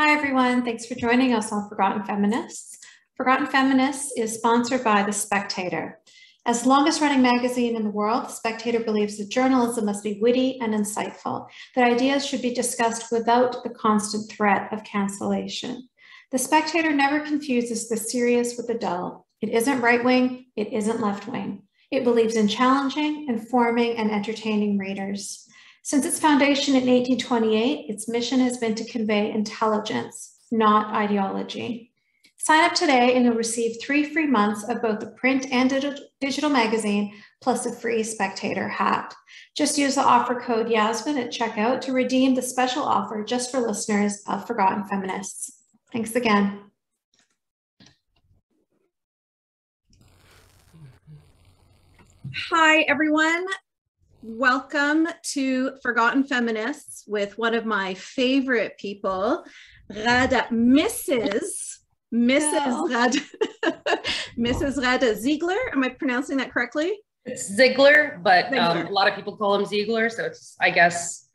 Hi, everyone. Thanks for joining us on Forgotten Feminists. Forgotten Feminists is sponsored by The Spectator. As the longest running magazine in the world, The Spectator believes that journalism must be witty and insightful, that ideas should be discussed without the constant threat of cancellation. The Spectator never confuses the serious with the dull. It isn't right wing, it isn't left wing. It believes in challenging, informing, and entertaining readers. Since its foundation in 1828, its mission has been to convey intelligence, not ideology. Sign up today and you'll receive three free months of both the print and digital magazine, plus a free spectator hat. Just use the offer code Yasmine at checkout to redeem the special offer just for listeners of Forgotten Feminists. Thanks again. Hi, everyone. Welcome to Forgotten Feminists with one of my favorite people, Ghada, Mrs. Mrs. Ghada, Mrs. Ghada Ziegler. Am I pronouncing that correctly? It's Ziegler, but um, a lot of people call him Ziegler, so it's I guess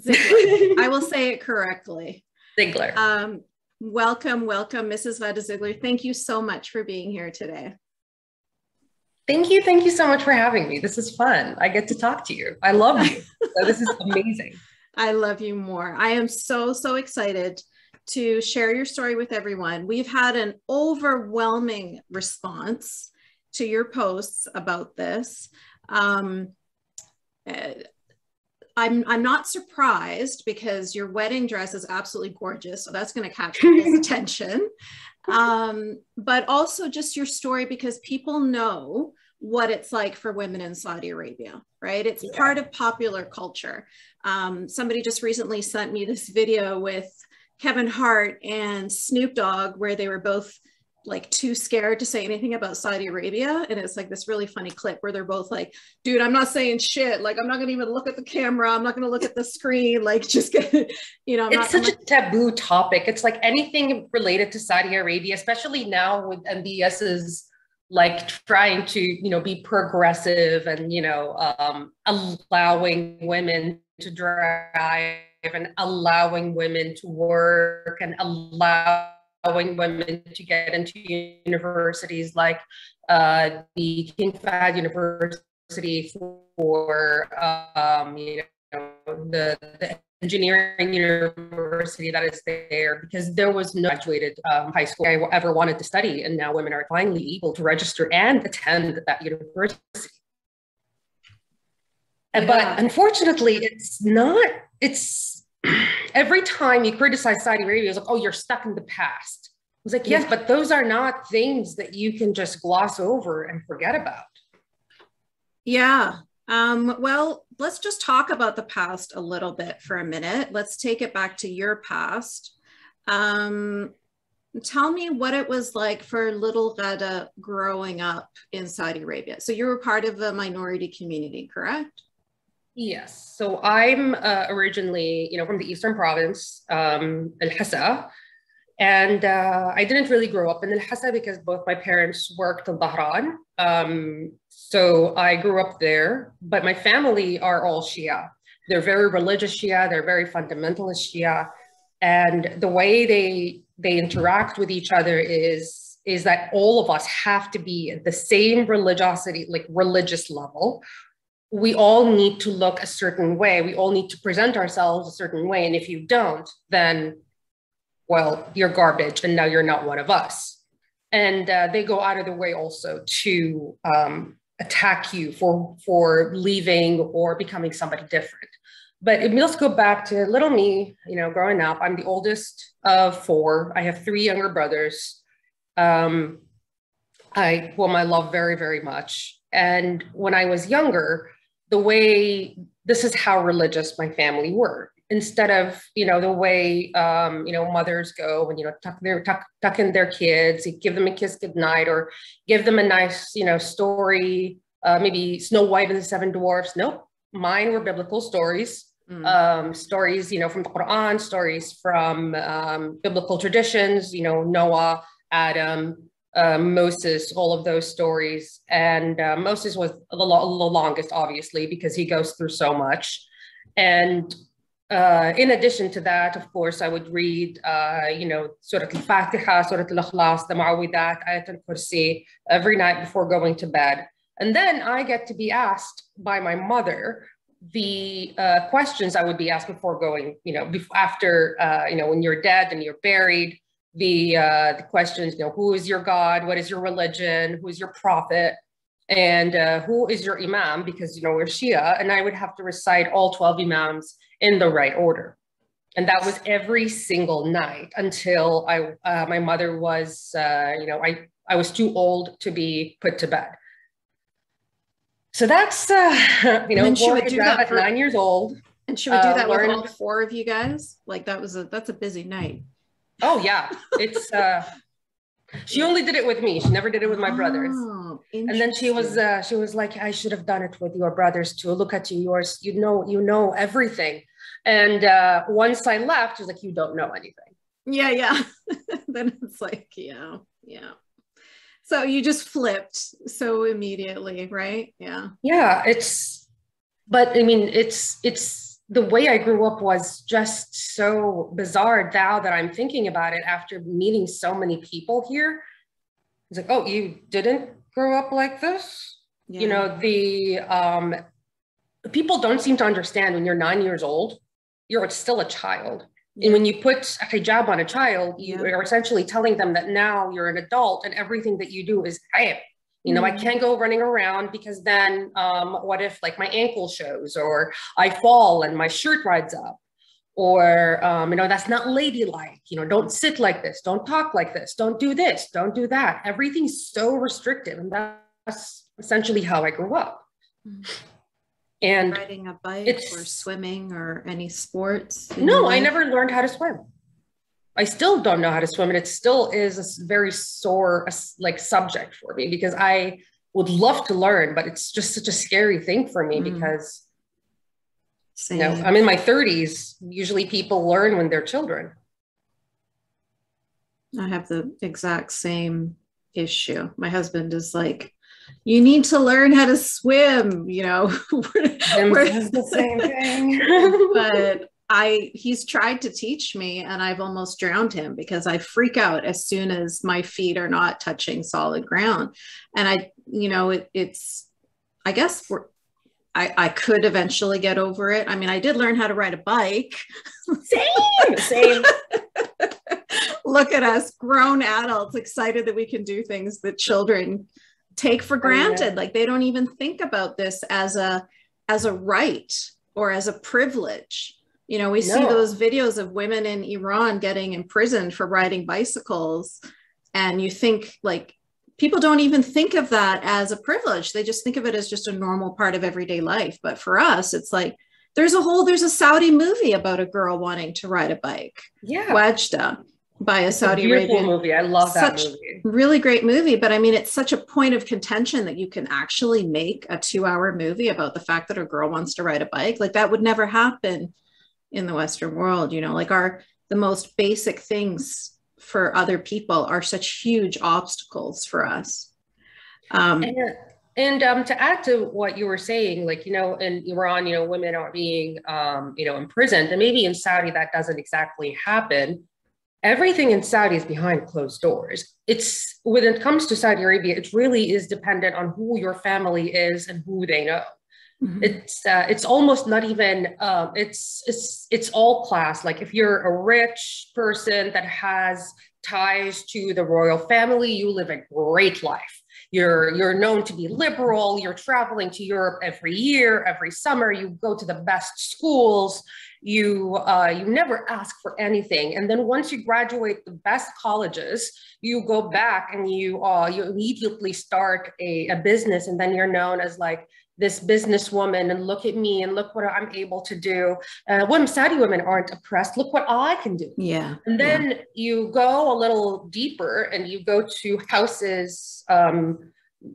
Ziegler. I will say it correctly. Ziegler. Um, welcome, welcome, Mrs. Ghada Ziegler. Thank you so much for being here today. Thank you. Thank you so much for having me. This is fun. I get to talk to you. I love you. so this is amazing. I love you more. I am so, so excited to share your story with everyone. We've had an overwhelming response to your posts about this. Um, uh, I'm, I'm not surprised because your wedding dress is absolutely gorgeous. So that's going to catch people's attention um, but also just your story because people know what it's like for women in Saudi Arabia, right? It's yeah. part of popular culture. Um, somebody just recently sent me this video with Kevin Hart and Snoop Dogg where they were both like too scared to say anything about Saudi Arabia. And it's like this really funny clip where they're both like, dude, I'm not saying shit. Like, I'm not going to even look at the camera. I'm not going to look at the screen. Like, just get, you know, I'm it's not, such I'm a taboo topic. It's like anything related to Saudi Arabia, especially now with MBS's like trying to, you know, be progressive and, you know, um, allowing women to drive and allowing women to work and allow allowing women to get into universities like uh, the King Fahd University for um, you know the, the, engineering university that is there because there was no graduated um, high school I ever wanted to study, and now women are finally able to register and attend that university. Yeah. But unfortunately, it's not. It's every time you criticize Saudi Arabia, it's like, oh, you're stuck in the past. I was like, yes, yeah. but those are not things that you can just gloss over and forget about. Yeah. Um, well, let's just talk about the past a little bit for a minute. Let's take it back to your past. Um, tell me what it was like for little Ghada growing up in Saudi Arabia. So you were part of a minority community, correct? Yes. So I'm uh, originally, you know, from the Eastern Province, um, Al Hassa. And uh, I didn't really grow up in Al Hassa because both my parents worked in Dhahran. Um, so I grew up there, but my family are all Shia. They're very religious Shia. They're very fundamentalist Shia. And the way they they interact with each other is is that all of us have to be at the same religiosity, like religious level, we all need to look a certain way. We all need to present ourselves a certain way. And if you don't, then, well, you're garbage and now you're not one of us. And uh, they go out of their way also to um, attack you for, for leaving or becoming somebody different. But it, let's go back to little me, you know, growing up. I'm the oldest of four. I have three younger brothers. Um, I, whom I love very, very much. And when I was younger, the way this is how religious my family were. Instead of you know the way um, you know mothers go and you know tuck their tuck, tuck in their kids give them a kiss goodnight or give them a nice you know story uh, maybe snow white and the seven dwarfs. Nope. Mine were biblical stories mm. um, stories you know from the quran stories from um, biblical traditions you know noah adam uh, Moses, all of those stories. And uh, Moses was the, lo- the, longest, obviously, because he goes through so much. And uh, in addition to that, of course, I would read, uh, you know, Surah Al-Fatiha, Surah Al-Ikhlas, the Ma'awidat, Ayat Al-Kursi every night before going to bed. And then I get to be asked by my mother the uh, questions I would be asked before going, you know, after, uh, you know, when you're dead and you're buried, the, uh, the questions, you know, who is your God? What is your religion? Who is your prophet? And uh, who is your imam? Because, you know, we're Shia. And I would have to recite all 12 imams in the right order. And that was every single night until I, uh, my mother was, uh, you know, I, I was too old to be put to bed. So that's, uh, you know, she would do that at for, nine years old. And she would do uh, that with all four of you guys. Like that was a, that's a busy night. Oh yeah. It's, uh, she only did it with me. She never did it with my brothers. Oh, and then she was, uh, she was like, I should have done it with your brothers too. Look at you, yours, you know, you know everything. And uh, once I left, she was like, you don't know anything. Yeah, yeah. then it's like, yeah, yeah. So you just flipped so immediately, right? Yeah. Yeah, it's but I mean it's it's the way I grew up was just so bizarre now that I'm thinking about it after meeting so many people here. It's like, oh, you didn't grow up like this? Yeah. You know, the um people don't seem to understand when you're nine years old, you're still a child. And when you put a hijab on a child, you yeah. are essentially telling them that now you're an adult and everything that you do is I You know, mm-hmm. I can't go running around because then um, what if like my ankle shows or I fall and my shirt rides up? Or, um, you know, that's not ladylike. You know, don't sit like this. Don't talk like this. Don't do this. Don't do that. Everything's so restrictive. And that's essentially how I grew up. Mm-hmm and riding a bike or swimming or any sports no i never learned how to swim i still don't know how to swim and it still is a very sore like subject for me because i would love to learn but it's just such a scary thing for me mm. because Same. you know i'm in my 30s usually people learn when they're children i have the exact same issue my husband is like you need to learn how to swim, you know. it's the same thing. but I he's tried to teach me and I've almost drowned him because I freak out as soon as my feet are not touching solid ground. And I, you know, it, it's I guess we're I, I could eventually get over it. I mean, I did learn how to ride a bike. Same, same. Look at us, grown adults, excited that we can do things that children take for granted. Oh, yeah. Like they don't even think about this as a as a right or as a privilege. You know, we no. see those videos of women in Iran getting imprisoned for riding bicycles, and you think like people don't even think of that as a privilege. They just think of it as just a normal part of everyday life. But for us, it's like there's a whole there's a Saudi movie about a girl wanting to ride a bike. Yeah. Wadjda by a Saudi a Arabian movie. I love that such movie. Really great movie, but I mean, it's such a point of contention that you can actually make a two-hour movie about the fact that a girl wants to ride a bike. Like that would never happen in the Western world. You know, like our the most basic things for other people are such huge obstacles for us. Um, and, and um, to add to what you were saying, like you know, in Iran, you know, women are being um, you know imprisoned, and maybe in Saudi that doesn't exactly happen everything in Saudi is behind closed doors. It's when it comes to Saudi Arabia, it really is dependent on who your family is and who they know. Mm-hmm. It's uh, it's almost not even um, it's it's it's all class. Like if you're a rich person that has ties to the royal family, you live a great life. You're you're known to be liberal. You're traveling to Europe every year, every summer. You go to the best schools you uh, you never ask for anything and then once you graduate the best colleges you go back and you uh, you immediately start a, a business and then you're known as like this businesswoman and look at me and look what I'm able to do. Uh, women, Saudi women aren't oppressed. Look what I can do. Yeah. And then yeah. you go a little deeper and you go to houses um,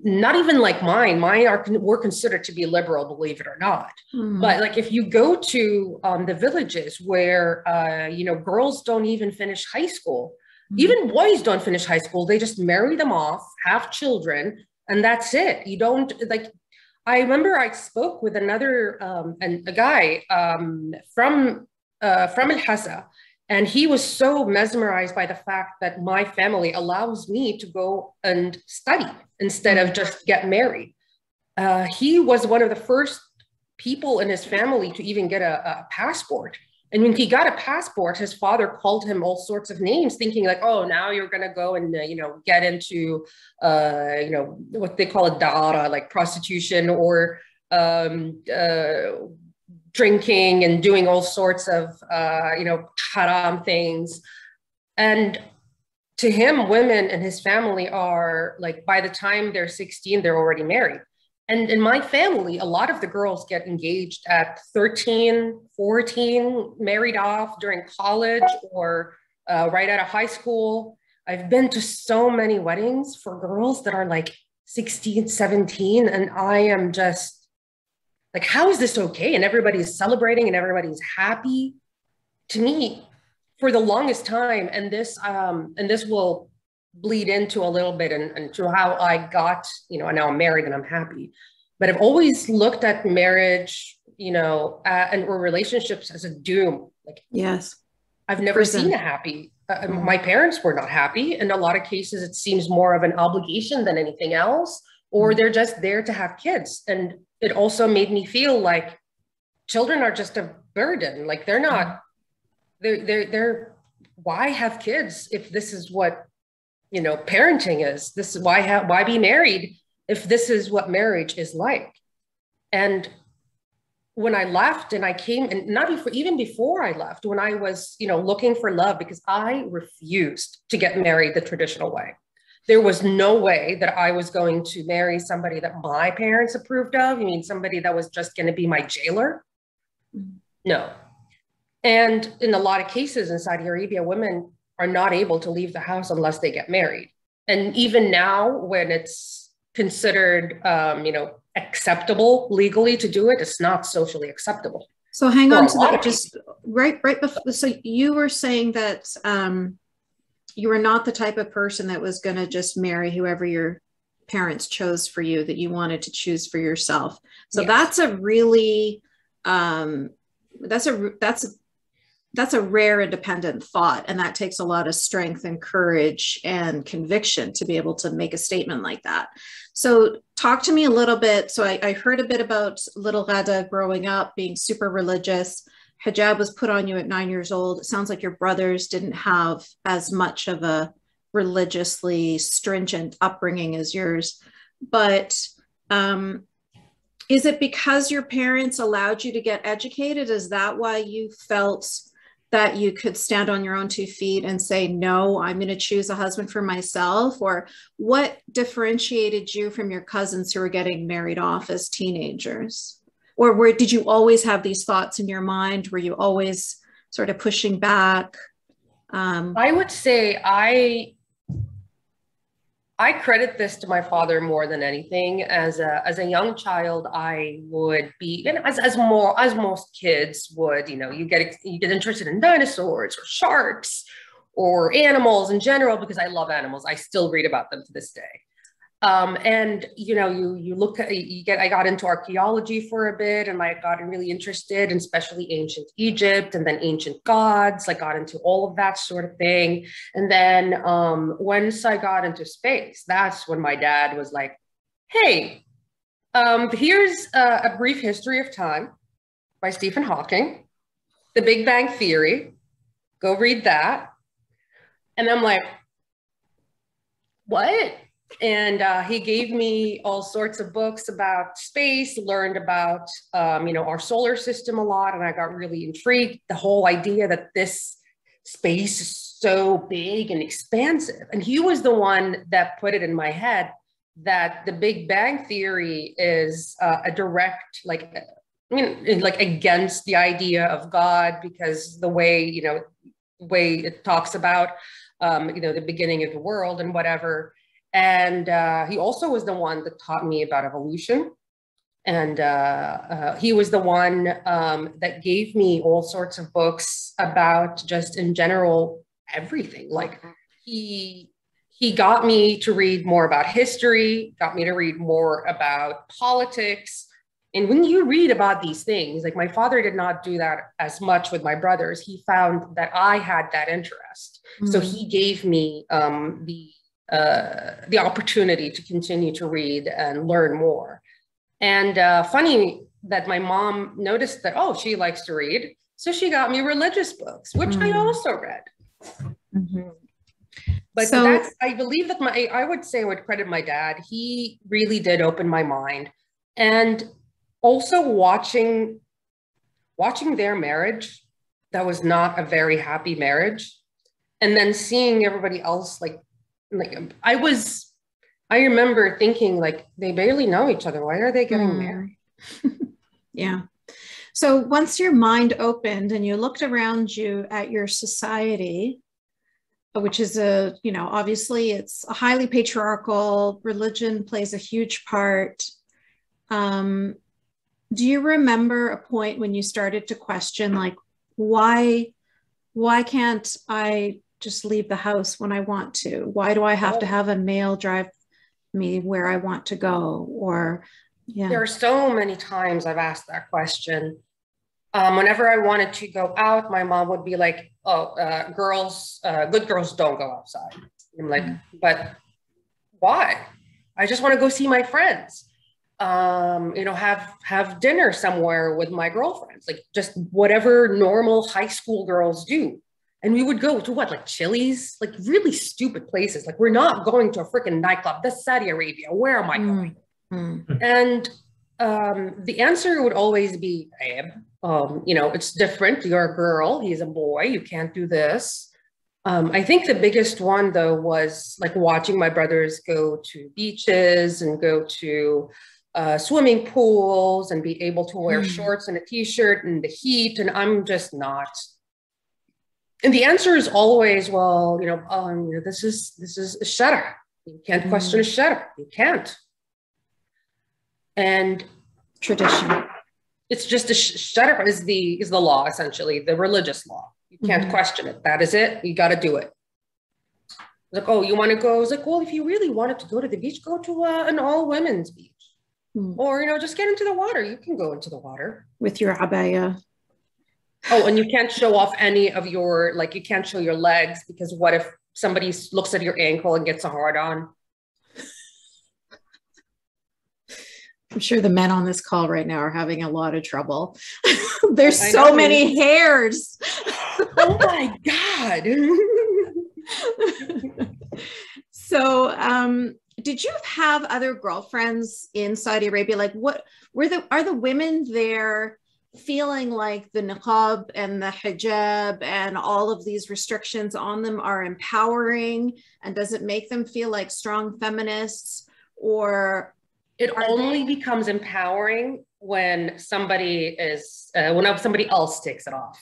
not even like mine mine are were considered to be liberal believe it or not mm-hmm. but like if you go to um, the villages where uh, you know girls don't even finish high school mm-hmm. even boys don't finish high school they just marry them off have children and that's it you don't like i remember i spoke with another um, and a guy um, from uh, from Al Hassa. And he was so mesmerized by the fact that my family allows me to go and study instead of just get married. Uh, he was one of the first people in his family to even get a, a passport. And when he got a passport, his father called him all sorts of names, thinking like, "Oh, now you're gonna go and uh, you know get into uh, you know what they call a dara, like prostitution or um, uh, drinking and doing all sorts of uh, you know haram things." And to him, women and his family are like by the time they're 16, they're already married. And in my family, a lot of the girls get engaged at 13, 14, married off during college or uh, right out of high school. I've been to so many weddings for girls that are like 16, 17, and I am just like, how is this okay? And everybody's celebrating and everybody's happy. To me, for the longest time, and this um, and this will bleed into a little bit and, and to how I got, you know, and now I'm married and I'm happy. But I've always looked at marriage, you know, uh, and or relationships as a doom. Like, yes, I've never Prison. seen a happy. Uh, mm-hmm. My parents were not happy. In a lot of cases, it seems more of an obligation than anything else, or mm-hmm. they're just there to have kids. And it also made me feel like children are just a burden. Like they're not. Mm-hmm. They're they're they're. Why have kids if this is what you know parenting is. This is why ha- why be married if this is what marriage is like? And when i left and i came and not before even before i left when i was you know looking for love because i refused to get married the traditional way. There was no way that i was going to marry somebody that my parents approved of. You mean somebody that was just going to be my jailer? Mm-hmm. No. And in a lot of cases in saudi arabia women are not able to leave the house unless they get married. And even now, when it's considered, um, you know, acceptable legally to do it, it's not socially acceptable. So hang on to that. Just right, right before. So you were saying that um, you were not the type of person that was going to just marry whoever your parents chose for you. That you wanted to choose for yourself. So yes. that's a really um, that's a that's a that's a rare independent thought and that takes a lot of strength and courage and conviction to be able to make a statement like that. So talk to me a little bit. So i, I heard a bit about little Ghada growing up being super religious. Hijab was put on you at nine years old. It sounds like your brothers didn't have as much of a religiously stringent upbringing as yours. But um, is it because your parents allowed you to get educated? Is that why you felt that you could stand on your own two feet and say, no, I'm going to choose a husband for myself? Or what differentiated you from your cousins who were getting married off as teenagers? Or did you always have these thoughts in your mind? Were you always sort of pushing back? Um, I would say I I credit this to my father more than anything. As a as a young child, I would be, and as as more as most kids would, you know, you get you get interested in dinosaurs or sharks or animals in general because I love animals. I still read about them to this day. Um, and you know, you you look at you get. I got into archaeology for a bit, and I got really interested in especially ancient Egypt and then ancient gods. I got into all of that sort of thing. And then um, once I got into space, that's when my dad was like, "Hey, um, here's a, a brief history of time by Stephen Hawking, The Big Bang Theory. Go read that." And I'm like, "What?" And uh, he gave me all sorts of books about space learned about um, you know our solar system a lot and i got really intrigued. The whole idea that this space is so big and expansive. And he was the one that put it in my head that the big bang theory is uh, a direct like I mean, like against the idea of god because the way you know way it talks about um, you know the beginning of the world and whatever and uh, he also was the one that taught me about evolution. And uh, uh, he was the one um, that gave me all sorts of books about just in general everything. Like he he got me to read more about history, got me to read more about politics, And when you read about these things, like my father did not do that as much with my brothers. He found that I had that interest, mm-hmm. so he gave me um, the uh, the opportunity to continue to read and learn more. And uh, funny that my mom noticed that oh she likes to read, so she got me religious books, which mm-hmm. I also read. Mm-hmm. But so, that's I believe that my I would say I would credit my dad. He really did open my mind. And also watching watching their marriage that was not a very happy marriage and then seeing everybody else like like I was I remember thinking like they barely know each other. Why are they getting mm. married? yeah. So once your mind opened and you looked around you at your society, which is a, you know, obviously it's a highly patriarchal, religion plays a huge part. Um, do you remember a point when you started to question like why why can't I just leave the house when I want to? Why do I have to have a male drive me where I want to go? Or yeah. There are so many times I've asked that question. Um, whenever I wanted to go out, my mom would be like, "Oh, uh, girls, uh, good girls don't go outside." I'm like, mm-hmm. "But why? I just want to go see my friends. Um, you know, have have dinner somewhere with my girlfriends, like just whatever normal high school girls do." And we would go to what, like Chili's, like really stupid places. Like we're not going to a freaking nightclub. That's Saudi Arabia. Where am I mm, going? Mm-hmm. And um, the answer would always be, babe, um, you know, it's different. You're a girl. He's a boy. You can't do this. Um, I think the biggest one though was like watching my brothers go to beaches and go to uh, swimming pools and be able to wear mm. shorts and a t-shirt in the heat. And I'm just not and the answer is always, well, you know, um, this is this is a shutter. You can't mm. question a shutter. You can't. And tradition. It's just a sh- shutter is the is the law essentially, the religious law. You can't mm-hmm. question it. That is it. You got to do it. Like, oh, you want to go? I was like, well, if you really wanted to go to the beach, go to uh, an all women's beach, mm. or you know, just get into the water. You can go into the water with your abaya. Oh, and you can't show off any of your like you can't show your legs because what if somebody looks at your ankle and gets a hard on? I'm sure the men on this call right now are having a lot of trouble. There's so many hairs. oh my god. so um did you have other girlfriends in Saudi Arabia? Like what were the are the women there feeling like the niqab and the hijab and all of these restrictions on them are empowering and does it make them feel like strong feminists or it only they- becomes empowering when somebody is uh, when somebody else takes it off.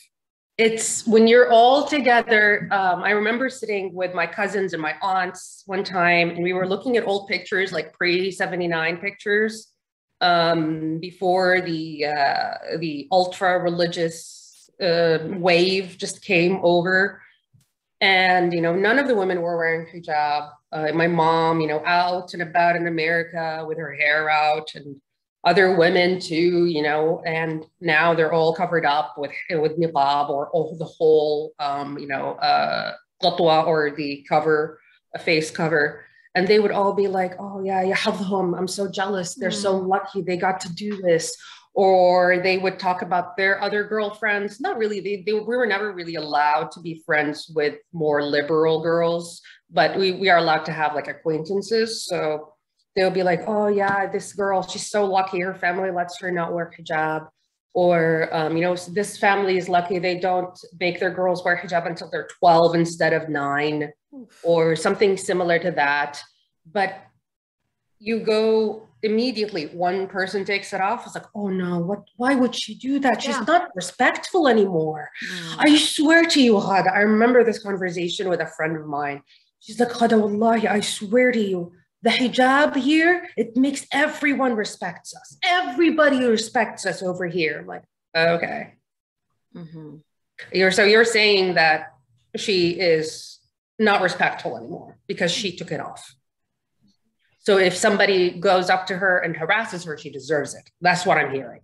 It's when you're all together um, i remember sitting with my cousins and my aunts one time and we were looking at old pictures like pre 79 pictures um, before the uh, the ultra religious uh, wave just came over, and you know none of the women were wearing hijab. Uh, my mom, you know, out and about in America with her hair out, and other women too, you know, and now they're all covered up with with niqab or, or the whole, um, you know, uh, or the cover, a face cover and they would all be like, "Oh yeah, them. I'm so jealous. They're mm. so lucky they got to do this." Or they would talk about their other girlfriends. Not really. They, they we were never really allowed to be friends with more liberal girls, but we we are allowed to have like acquaintances. So they'll be like, "Oh yeah, this girl, she's so lucky. Her family lets her not wear hijab." Or, um, you know, this family is lucky they don't make their girls wear hijab until they're 12 instead of nine or something similar to that. But you go immediately, one person takes it off. It's like, oh no, what why would she do that? She's yeah. not respectful anymore. Mm. I swear to you, Ghada, I remember this conversation with a friend of mine. She's like, Ghada, wallahi, I swear to you, the hijab here, it makes everyone respects us. Everybody respects us over here. I'm like, okay. Mm-hmm. You're so you're saying that she is not respectful anymore because she took it off. So if somebody goes up to her and harasses her, she deserves it. That's what I'm hearing.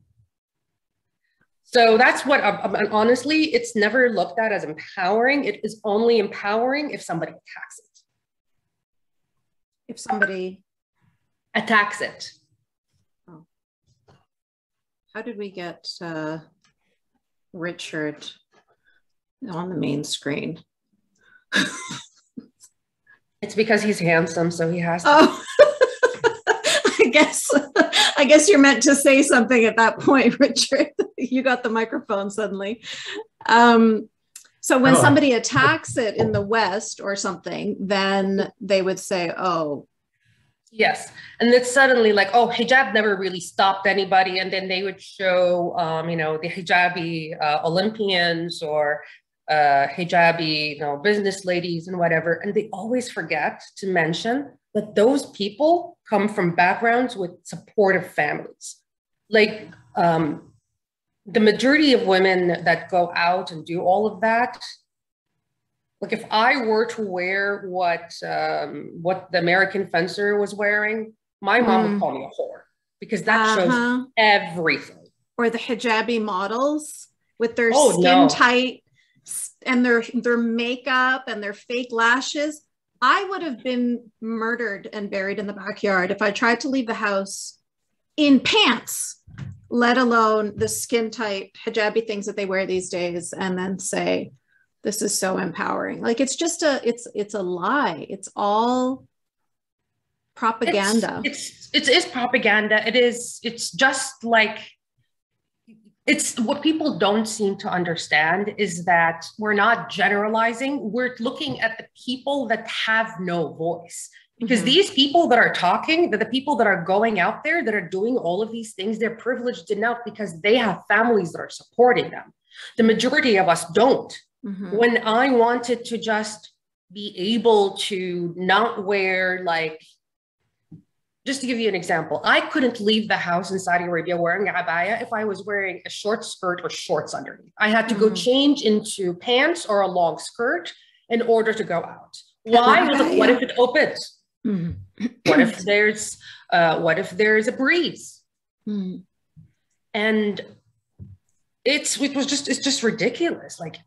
So that's what, um, um, honestly, it's never looked at as empowering. It is only empowering if somebody attacks it. If somebody attacks it. Oh. How did we get uh, Richard on the main screen? it's because he's handsome, so he has to. Oh. I guess I guess you're meant to say something at that point, Richard. you got the microphone suddenly. Um, so when oh. somebody attacks it in the West or something, then they would say, "Oh, Yes. And it's suddenly like, oh, hijab never really stopped anybody. And then they would show, um, you know, the hijabi uh, Olympians or uh, hijabi, you know, business ladies and whatever. And they always forget to mention that those people come from backgrounds with supportive families. Like um, the majority of women that go out and do all of that like if I were to wear what um, what the American fencer was wearing, my mom mm. would call me a whore because that uh-huh. shows everything. Or the hijabi models with their oh, skin no. tight and their their makeup and their fake lashes. I would have been murdered and buried in the backyard if I tried to leave the house in pants, let alone the skin tight hijabi things that they wear these days, and then say, this is so empowering. Like it's just a it's it's a lie. It's all propaganda. it's, it's it is propaganda. It is it's just like it's what people don't seem to understand is that we're not generalizing. We're looking at the people that have no voice because mm-hmm. these people that are talking that the people that are going out there that are doing all of these things they're privileged enough because they have families that are supporting them the majority of us don't Mm-hmm. When I wanted to just be able to not wear like just to give you an example, I couldn't leave the house in Saudi Arabia wearing a abaya if I was wearing a short skirt or shorts underneath. I had to mm-hmm. go change into pants or a long skirt in order to go out. Why? what if it opens? Mm-hmm. what if there's uh, what if there's a breeze? Mm-hmm. And it's it was just it's just ridiculous. Like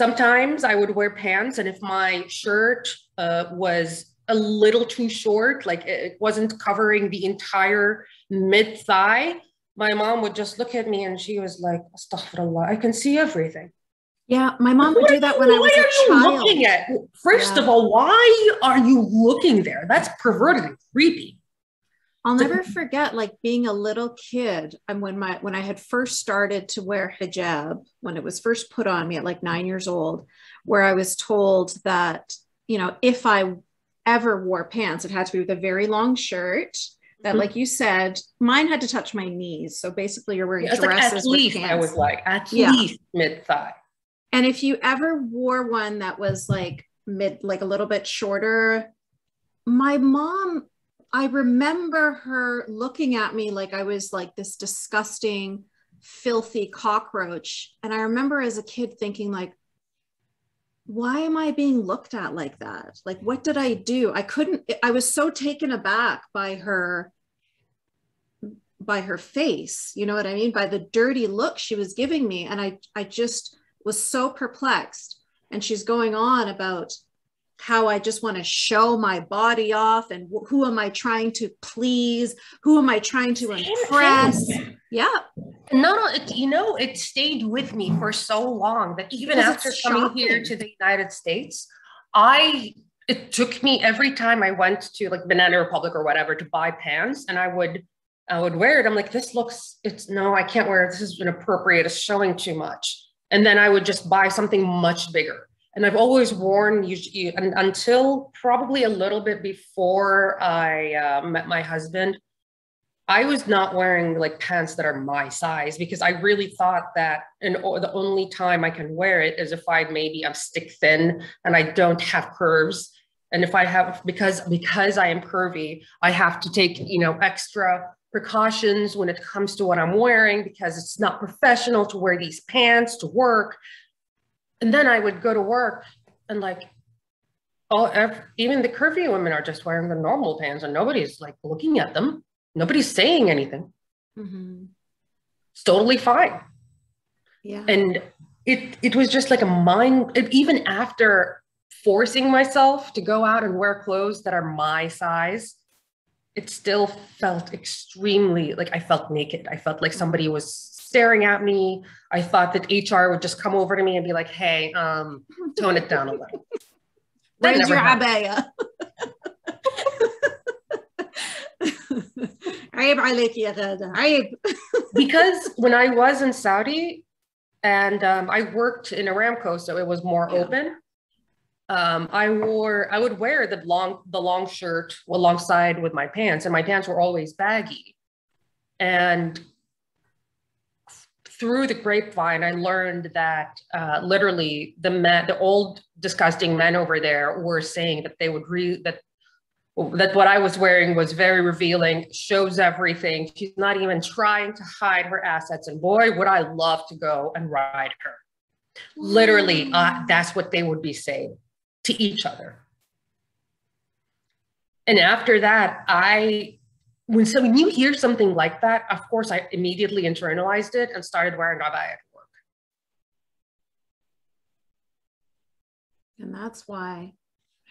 Sometimes I would wear pants, and if my shirt uh, was a little too short, like it wasn't covering the entire mid thigh, my mom would just look at me and she was like, Astaghfirullah, I can see everything. Yeah, my mom would do that when I was a child. What are you looking at? First yeah. of all, why are you looking there? That's perverted and creepy. I'll never forget like being a little kid and when my when I had first started to wear hijab when it was first put on me at like 9 years old where I was told that you know if I ever wore pants it had to be with a very long shirt that mm-hmm. like you said mine had to touch my knees so basically you're wearing yeah, dresses like at least I was like at yeah. least mid thigh and if you ever wore one that was like mid like a little bit shorter my mom I remember her looking at me like I was like this disgusting, filthy cockroach. And I remember as a kid thinking, like, why am I being looked at like that? Like, what did I do? I couldn't, I was so taken aback by her by her face you know what i mean by the dirty look she was giving me and i i just was so perplexed and she's going on about how I just want to show my body off and who am I trying to please? Who am I trying to impress? Yeah. No, no, it, you know, it stayed with me for so long that even after coming shocking. here to the United States, I it took me every time I went to like Banana Republic or whatever to buy pants and I would I would wear it. I'm like, this looks, it's no, I can't wear it. This is inappropriate. It's showing too much. And then I would just buy something much bigger and I've always worn usually until probably a little bit before I uh, met my husband. I was not wearing like pants that are my size because I really thought that the only time I can wear it is if I maybe I'm stick thin and I don't have curves. And if I have because because I am curvy, I have to take you know extra precautions when it comes to what I'm wearing because it's not professional to wear these pants to work and then I would go to work and like, all even the curvy women are just wearing the normal pants and nobody's like looking at them. Nobody's saying anything. Mm-hmm. It's totally fine. Yeah. And it it was just like a mind even after forcing myself to go out and wear clothes that are my size it still felt extremely like I felt naked. I felt like somebody was staring at me. I thought that HR would just come over to me and be like, hey, um, tone it down a little. Where's your abaya? because when I was in Saudi and um, I worked in Aramco, so it was more yeah. open um, I wore I would wear the long the long shirt alongside with my pants, and my pants were always baggy. And through the grapevine, I learned that uh, literally the men, the old disgusting men over there, were saying that they would read that that what I was wearing was very revealing, shows everything. She's not even trying to hide her assets, and boy, would I love to go and ride her. Literally, uh, that's what they would be saying to each other. And after that, I, when, so when you hear something like that, of course, I immediately internalized it and started wearing abaya at work. And that's why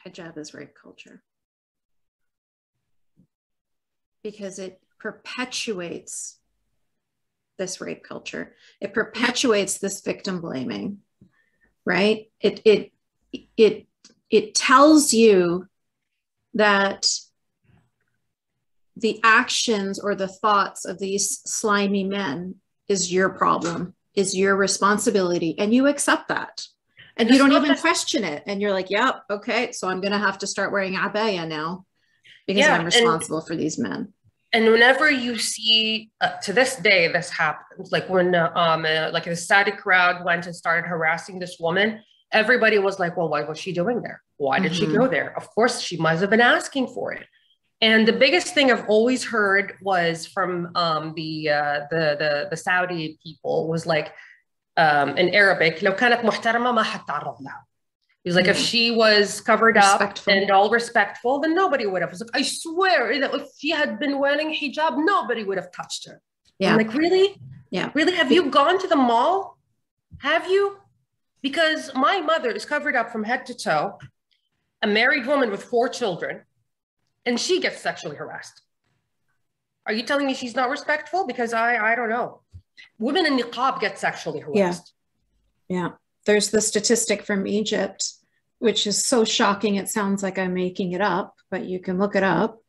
hijab is rape culture. Because it perpetuates this rape culture. It perpetuates this victim blaming, right? It it it it tells you that the actions or the thoughts of these slimy men is your problem, is your responsibility, and you accept that. And you don't even question it. And you're like, yep, okay, so I'm going to have to start wearing abaya now because yeah, I'm responsible and, for these men. And whenever you see, uh, to this day, this happens, like when uh, um, uh, like the static crowd went and started harassing this woman, everybody was like, well, what was she doing there? Why did mm-hmm. she go there? Of course, she must have been asking for it. And the biggest thing I've always heard was from um, the, uh, the, the the Saudi people was like um, in Arabic, لو كانت محترمة ما حتعرض لها. He's like, mm-hmm. if she was covered respectful. up and all respectful, then nobody would have. I was like, I swear that if she had been wearing hijab, nobody would have touched her. Yeah. I'm like, really? Yeah. Really? Have you gone to the mall? Have you? Because my mother is covered up from head to toe, a married woman with four children, and she gets sexually harassed. Are you telling me she's not respectful? Because I, I don't know. Women in niqab get sexually harassed. Yeah. yeah. There's the statistic from Egypt, which is so shocking. It sounds like I'm making it up, but you can look it up,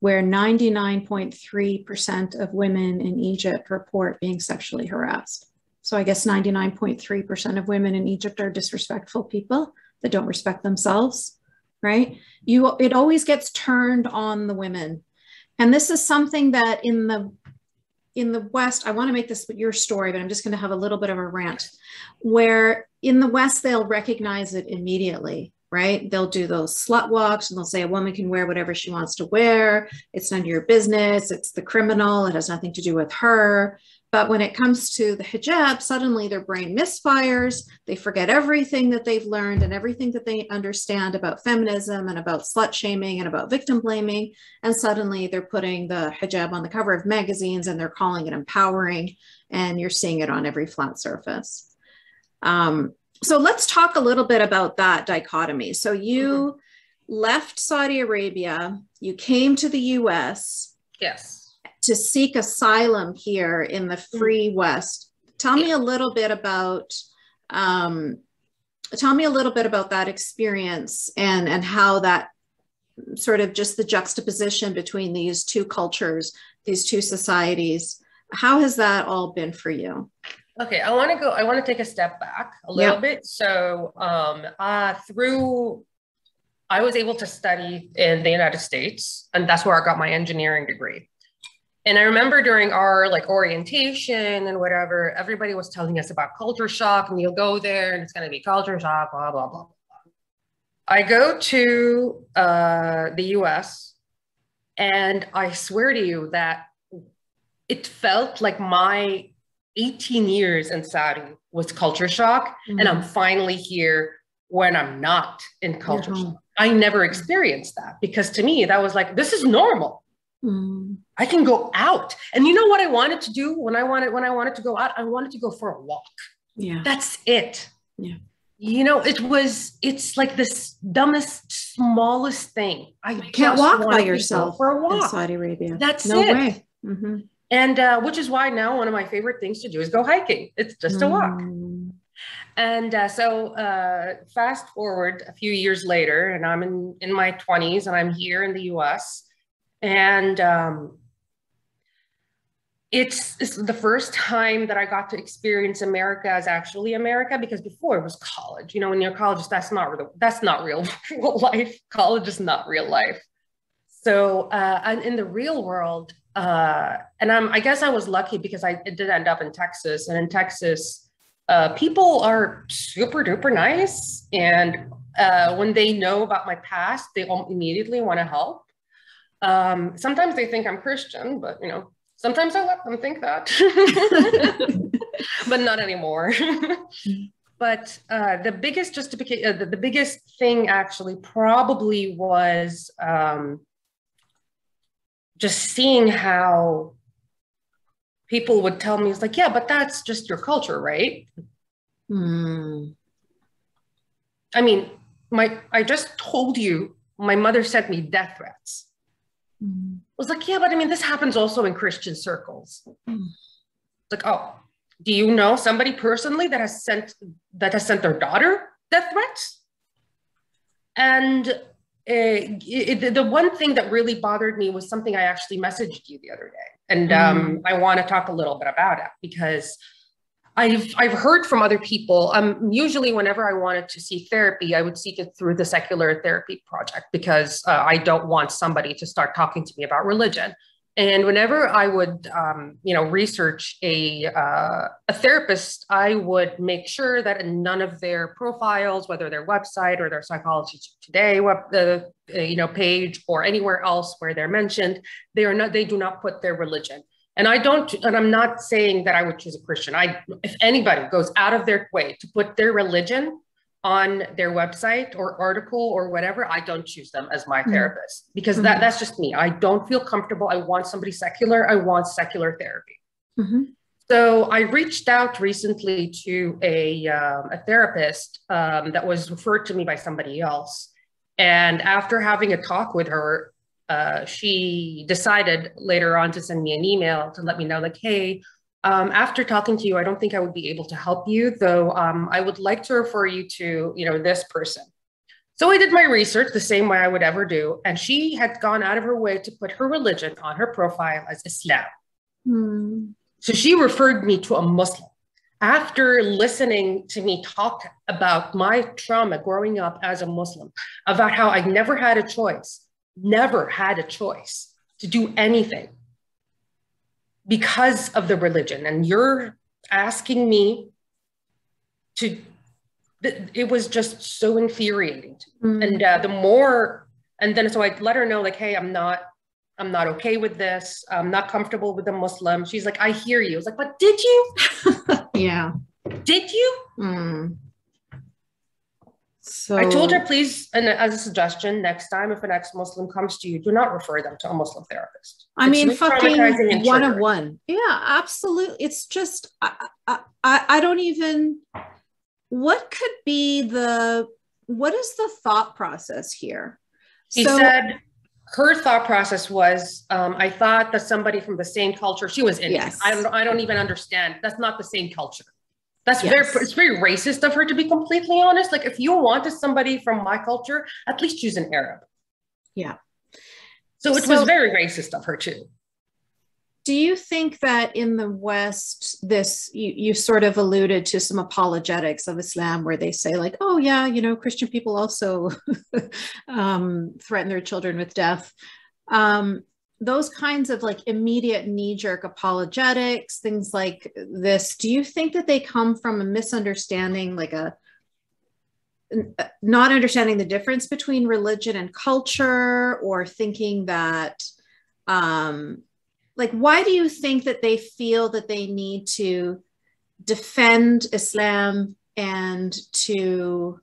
where 99.3% of women in Egypt report being sexually harassed. So I guess 99.3% of women in Egypt are disrespectful people that don't respect themselves, right? You it always gets turned on the women. And this is something that in the in the West, I want to make this your story, but I'm just going to have a little bit of a rant where in the West, they'll recognize it immediately, right? They'll do those slut walks and they'll say a woman can wear whatever she wants to wear. It's none of your business. It's the criminal. It has nothing to do with her. But when it comes to the hijab, suddenly their brain misfires. They forget everything that they've learned and everything that they understand about feminism and about slut shaming and about victim blaming. And suddenly they're putting the hijab on the cover of magazines and they're calling it empowering. And you're seeing it on every flat surface. Um, so let's talk a little bit about that dichotomy. So you mm-hmm. left Saudi Arabia, you came to the US. Yes to seek asylum here in the mm. free West. Tell me a little bit about um, tell me a little bit about that experience and and how that sort of just the juxtaposition between these two cultures, these two societies. How has that all been for you? Okay, I want to go. I want to take a step back a little yeah. bit. So, um, uh, through I was able to study in the United States, and that's where I got my engineering degree. And I remember during our like orientation and whatever, everybody was telling us about culture shock, and you'll go there and it's going to be culture shock, blah, blah, blah, blah. I go to uh, the US, and I swear to you that it felt like my 18 years in Saudi was culture shock, mm-hmm. and I'm finally here when I'm not in culture mm-hmm. shock. I never experienced that because to me, that was like, this is normal. Mm. I can go out. And you know what I wanted to do when I wanted when I wanted to go out? I wanted to go for a walk. Yeah. That's it. Yeah. You know, it was it's like this dumbest, smallest thing. I you can't walk by yourself for a walk in Saudi Arabia. That's no it. way. Mm-hmm. And uh, which is why now one of my favorite things to do is go hiking. It's just mm. a walk. And uh, so, uh, fast forward a few years later, and I'm in, in my 20s and I'm here in the US. And um, it's, it's, the first time that I got to experience America as actually America because before it was college. You know, when you're college, that's not real, that's not real, real life. College is not real life. So, uh, and in the real world, uh, and I'm, I guess I was lucky because I did end up in Texas, and in Texas, uh, people are super duper nice. And uh, when they know about my past, they immediately want to help. Um, sometimes they think I'm Christian, but you know, sometimes I let them think that, but not anymore. but uh, the biggest justification, uh, the, the, biggest thing actually probably was um, just seeing how people would tell me, it's like, yeah, but that's just your culture, right? Hmm. I mean, my I just told you my mother sent me death threats. Mm. I was like, yeah, but I mean, this happens also in Christian circles. Mm. Like, oh, do you know somebody personally that has sent that has sent their daughter death threats? And uh, it, the one thing that really bothered me was something I actually messaged you the other day. And um, mm. I want to talk a little bit about it because I've I've heard from other people. Um, usually, whenever I wanted to seek therapy, I would seek it through the secular therapy project because uh, I don't want somebody to start talking to me about religion. And whenever I would, um, you know, research a uh, a therapist, I would make sure that in none of their profiles, whether their website or their Psychology Today web, uh, you know, page or anywhere else where they're mentioned, they are not. They do not put their religion. And I don't, and I'm not saying that I would choose a Christian. I, if anybody goes out of their way to put their religion on their website or article or whatever, I don't choose them as my mm-hmm. therapist because mm-hmm. that that's just me. I don't feel comfortable. I want somebody secular. I want secular therapy. Mm-hmm. So I reached out recently to a um, a therapist um, that was referred to me by somebody else, and after having a talk with her, uh, she decided later on to send me an email to let me know, like, hey, um, after talking to you, I don't think I would be able to help you, though um, I would like to refer you to, you know, this person. So I did my research the same way I would ever do, and she had gone out of her way to put her religion on her profile as Islam. Hmm. So she referred me to a Muslim. After listening to me talk about my trauma growing up as a Muslim, about how I never had a choice, never had a choice to do anything because of the religion. And you're asking me to, it was just so infuriating. Mm. And uh, the more, and then so I let her know, like, hey, I'm not, I'm not okay with this. I'm not comfortable with the Muslim. She's like, I hear you. I was like, but did you? yeah. Did you? Mm. So I told her, please, and as a suggestion, next time if an ex-Muslim comes to you, do not refer them to a Muslim therapist. I it's mean, fucking one of one. Yeah, absolutely. It's just I, I, I don't even. What could be the what is the thought process here? He so, said her thought process was, um, I thought that somebody from the same culture. She was Indian. Yes. I don't. I don't even understand. That's not the same culture. That's yes. very it's very racist of her to be completely honest. Like if you wanted somebody from my culture, at least choose an Arab. Yeah. So it so, was very racist of her too. Do you think that in the West, this you, you sort of alluded to some apologetics of Islam where they say, like, oh yeah, you know, Christian people also um, threaten their children with death. Um, those kinds of like immediate knee jerk apologetics, things like this, do you think that they come from a misunderstanding, like a not understanding the difference between religion and culture, or thinking that, um, like, why do you think that they feel that they need to defend Islam and to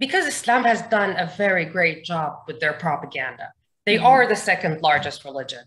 because Islam has done a very great job with their propaganda. They mm-hmm. are the second largest religion.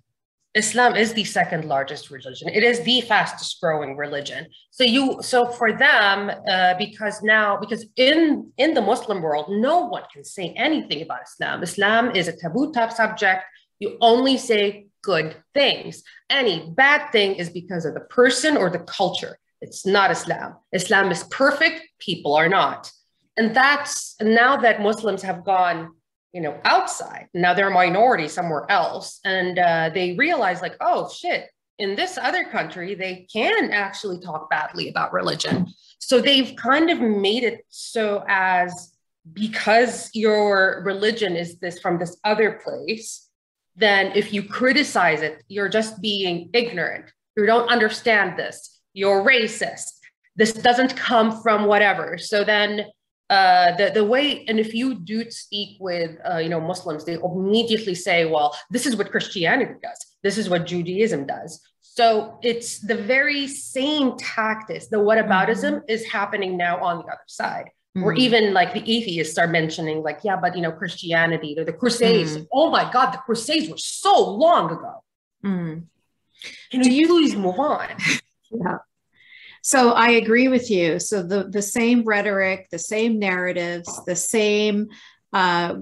Islam is the second largest religion. It is the fastest growing religion. So you, so for them, uh, because now, because in in the Muslim world, no one can say anything about Islam. Islam is a taboo type subject. You only say good things. Any bad thing is because of the person or the culture. It's not Islam. Islam is perfect. People are not. And that's now that Muslims have gone you know, outside. Now they're a minority somewhere else. And uh, they realize, like, oh, shit, in this other country, they can actually talk badly about religion. So they've kind of made it so as because your religion is this from this other place, then if you criticize it, you're just being ignorant. You don't understand this. You're racist. This doesn't come from whatever. So then uh, the, the way, and if you do speak with, uh, you know, Muslims, they immediately say, well, this is what Christianity does. This is what Judaism does. So it's the very same tactics. The whataboutism mm-hmm. is happening now on the other side. Mm-hmm. Where even like the atheists are mentioning, like, yeah, but you know, Christianity, or the Crusades. Mm-hmm. Oh my God, the Crusades were so long ago. Mm. Can do you please move on? yeah. So I agree with you. So the, the same rhetoric, the same narratives, the same uh,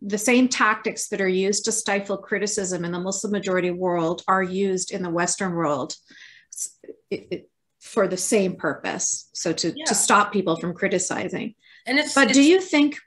the same tactics that are used to stifle criticism in the Muslim majority world are used in the Western world for the same purpose. So to, yeah. to stop people from criticizing. And it's, but it's, do you think?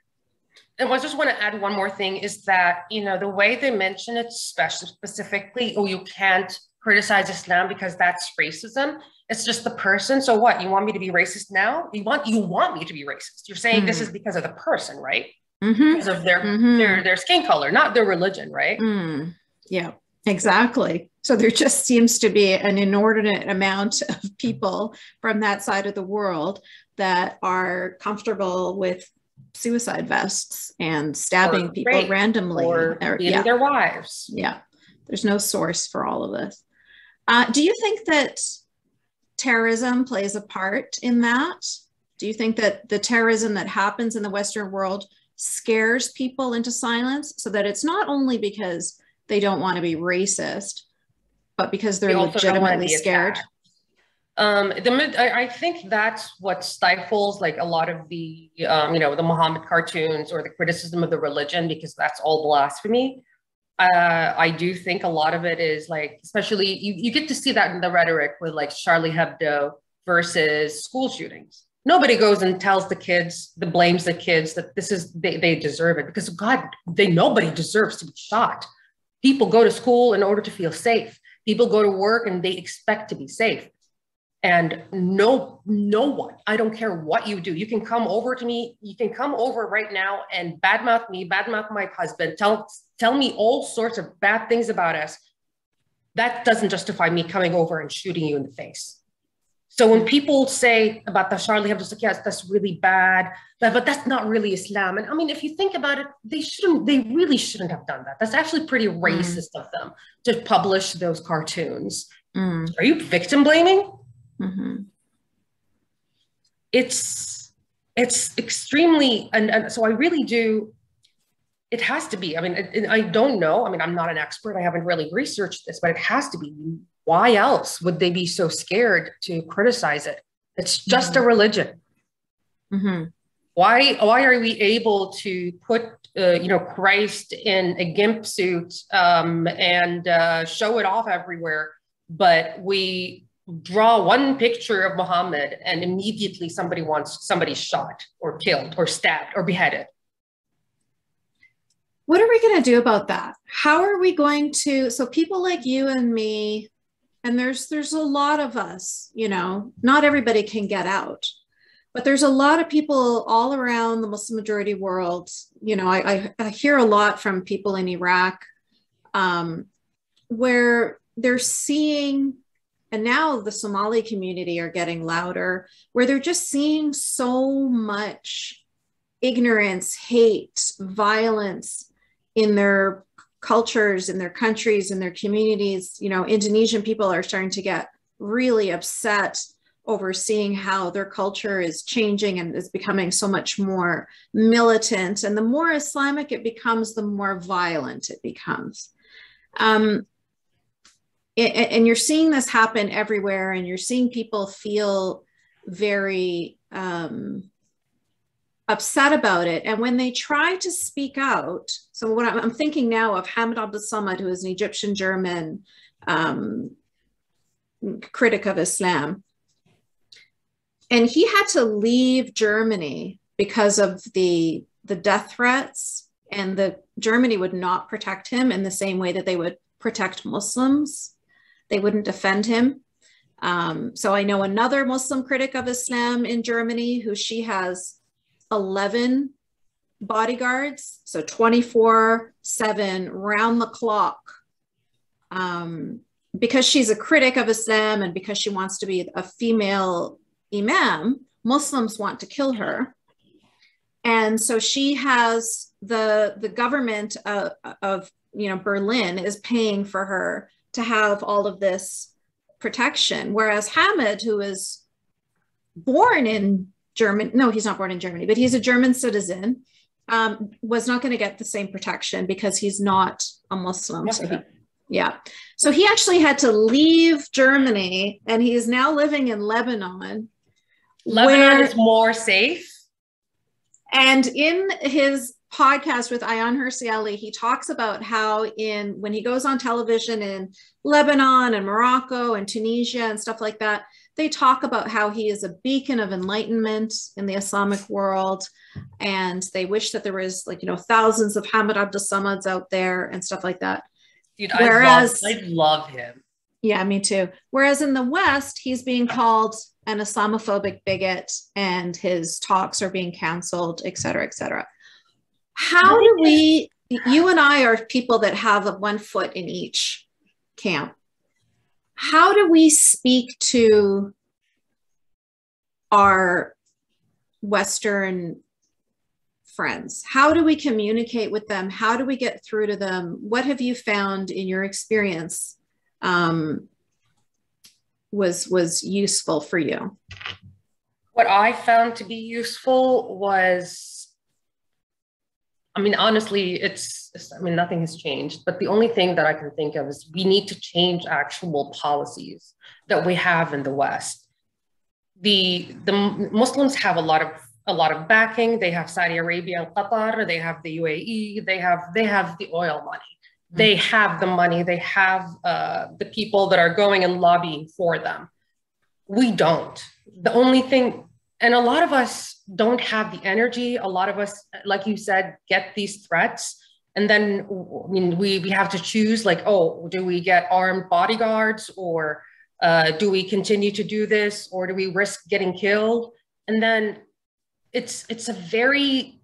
And I just want to add one more thing is that, you know, the way they mention it specifically, oh, you can't criticize Islam because that's racism. It's just the person. So what? You want me to be racist now? You want you want me to be racist. You're saying mm. this is because of the person, right? Mm-hmm. Because of their mm-hmm. their their skin color, not their religion, right? Mm. Yeah, exactly. So there just seems to be an inordinate amount of people from that side of the world that are comfortable with suicide vests and stabbing or people randomly or, or yeah. their wives. Yeah. There's no source for all of this. Uh, do you think that terrorism plays a part in that? Do you think that the terrorism that happens in the Western world scares people into silence so that it's not only because they don't want to be racist, but because they're they legitimately scared? Um, the, I, I think that's what stifles like a lot of the, um, you know, the Muhammad cartoons or the criticism of the religion because that's all blasphemy uh, I do think a lot of it is like, especially you, you get to see that in the rhetoric with like Charlie Hebdo versus school shootings. Nobody goes and tells the kids, the blames the kids that this is they, they deserve it because God, they nobody deserves to be shot. People go to school in order to feel safe. People go to work and they expect to be safe and no no one i don't care what you do you can come over to me you can come over right now and badmouth me badmouth my husband tell tell me all sorts of bad things about us that doesn't justify me coming over and shooting you in the face so when people say about the Charlie Hebdo, like, yes, that's really bad, but, but that's not really Islam. And I mean, if you think about it, they shouldn't, they really shouldn't have done that. That's actually pretty mm. racist mm. of them to publish those cartoons. Mm. Are you victim blaming? Mm-hmm. It's it's extremely and, and, so I really do. It has to be. I mean, I don't know. I mean, I'm not an expert. I haven't really researched this, but it has to be. Why else would they be so scared to criticize it? It's just mm-hmm. a religion. Mm-hmm. Why why are we able to put uh, you know Christ in a gimp suit um, and uh, show it off everywhere, but we draw one picture of Muhammad and immediately somebody wants somebody shot or killed or stabbed or beheaded. What are we going to do about that? How are we going to so people like you and me and there's there's a lot of us, you know, not everybody can get out. But there's a lot of people all around the Muslim majority world. You know, I, I, I hear a lot from people in Iraq um, where they're seeing and now the Somali community are getting louder, where they're just seeing so much ignorance, hate, violence in their cultures, in their countries, in their communities. You know, Indonesian people are starting to get really upset over seeing how their culture is changing and is becoming so much more militant. And the more Islamic it becomes, the more violent it becomes. Um, and you're seeing this happen everywhere, and you're seeing people feel very um, upset about it. And when they try to speak out, so what I'm, thinking now of Hamid Abdel Samad, who is an Egyptian German um, critic of Islam. And he had to leave Germany because of the, the death threats, and the Germany would not protect him in the same way that they would protect Muslims. They wouldn't defend him. Um, so I know another Muslim critic of Islam in Germany who she has 11 bodyguards, so 24 7 round the clock. Um, because she's a critic of Islam and because she wants to be a female imam, Muslims want to kill her. And so she has the, the government of, of you know Berlin is paying for her to have all of this protection. Whereas Hamid, who is born in German, no, he's not born in Germany, but he's a German citizen, um, was not going to get the same protection because he's not a Muslim. So he, yeah. So he actually had to leave Germany and he is now living in Lebanon. Lebanon where, is more safe. And in his podcast with Ayaan Hirsi Ali, he talks about how in when he goes on television in Lebanon and Morocco and Tunisia and stuff like that, they talk about how he is a beacon of enlightenment in the Islamic world. And they wish that there was like, you know, thousands of Hamid Abdel Samads out there and stuff like that. Dude, Whereas, I love, I love him. Yeah, me too. Whereas in the West, he's being called an Islamophobic bigot and his talks are being canceled, et cetera, et cetera. How do we, you and I are people that have one foot in each camp how do we speak to our Western friends? How do we communicate with them? How do we get through to them? What have you found in your experience um, was was useful for you? What I found to be useful was I mean, honestly, it's, I mean, nothing has changed. But the only thing that I can think of is we need to change actual policies that we have in the West. The, the Muslims have a lot of a lot of backing. They have Saudi Arabia and Qatar. They have the UAE. They have they have the oil money. Mm-hmm. They have the money. They have uh, the people that are going and lobbying for them. We don't. The only thing and a lot of us don't have the energy. A lot of us like you said get these threats. And then I mean, we, we have to choose like oh do we get armed bodyguards or uh, do we continue to do this or do we risk getting killed? And then it's it's a very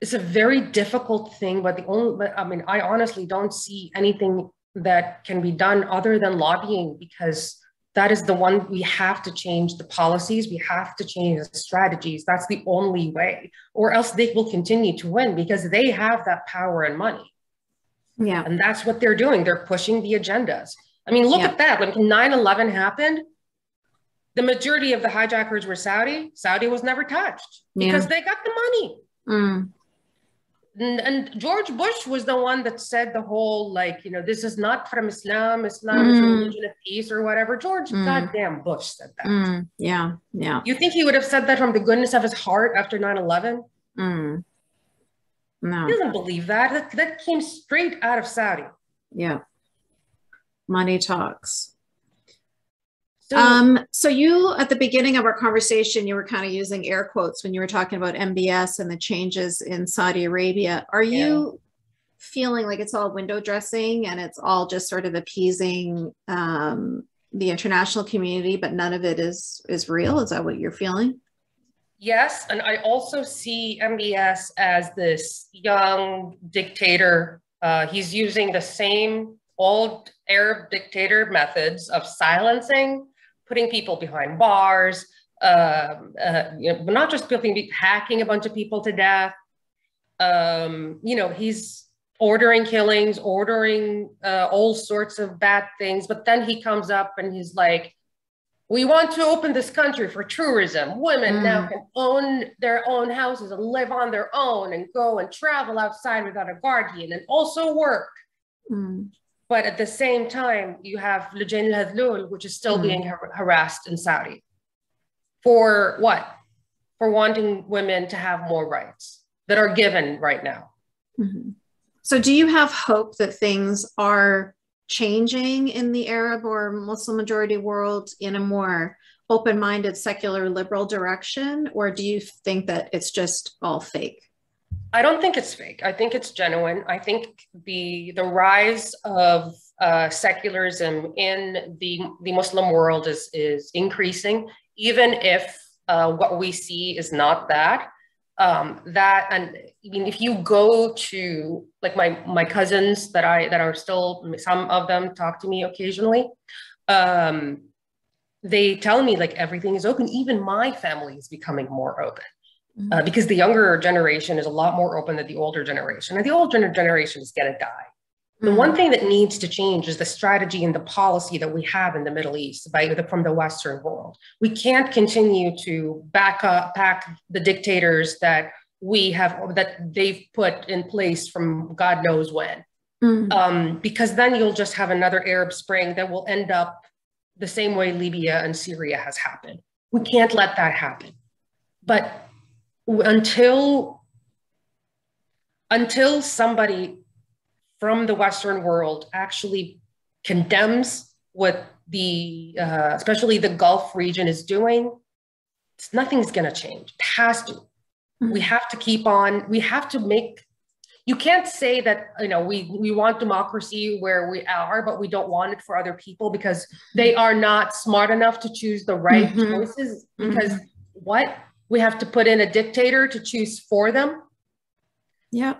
it's a very difficult thing but the only i mean i honestly don't see anything that can be done other than lobbying because that is the one we have to change the policies we have to change the strategies. That's the only way or else they will continue to win because they have that power and money. Yeah. And that's what they're doing. They're pushing the agendas. I mean look yeah. at that. When 9-11 happened the majority of the hijackers were saudi. Saudi was never touched because they got the money. Mm and, and, George Bush was the one that said the whole like, you know, this is not from Islam, Islam mm. is a religion of peace or whatever. George mm. goddamn Bush said that. Mm. Yeah, yeah. You think he would have said that from the goodness of his heart after 9-11? Mm. No. He doesn't believe that. that. That came straight out of Saudi. Yeah. Money talks. So, um, so you at the beginning of our conversation, you were kind of using air quotes when you were talking about MBS and the changes in Saudi Arabia. Are you yeah. feeling like it's all window dressing and it's all just sort of appeasing um, the international community, but none of it is is real? Is that what you're feeling? Yes, and I also see MBS as this young dictator. Uh, he's using the same old Arab dictator methods of silencing putting people behind bars, uh, uh, you know, not just building, hacking a bunch of people to death. Um, you know, he's ordering killings, ordering uh, all sorts of bad things. But then he comes up and he's like, we want to open this country for tourism. Women mm. now can own their own houses and live on their own and go and travel outside without a guardian and also work. Mm. But at the same time, you have Lujain al which is still mm. being har- harassed in Saudi. For what? For wanting women to have more rights that are given right now. Mm-hmm. So, do you have hope that things are changing in the Arab or Muslim majority world in a more open minded, secular, liberal direction? Or do you think that it's just all fake? I don't think it's fake. I think it's genuine. I think the the rise of uh, secularism in the the Muslim world is is increasing, even if uh, what we see is not that um, that and I mean if you go to like my my cousins that I that are still some of them talk to me occasionally um, they tell me like everything is open even my family is becoming more open mm-hmm. uh, because the younger generation is a lot more open than the older generation and the older generation is going to die the mm-hmm. one thing that needs to change is the strategy and the policy that we have in the Middle East by the, from the Western world. We can't continue to back up back the dictators that we have that they've put in place from God knows when. Mm-hmm. Um, because then you'll just have another Arab Spring that will end up the same way Libya and Syria has happened. We can't let that happen. But until until somebody from the Western world actually condemns what the, uh, especially the Gulf region is doing, nothing's going to change. It has to. Mm-hmm. We have to keep on, we have to make, you can't say that, you know, we, we want democracy where we are, but we don't want it for other people because they are not smart enough to choose the right mm-hmm. choices. Because mm-hmm. what? We have to put in a dictator to choose for them. Yeah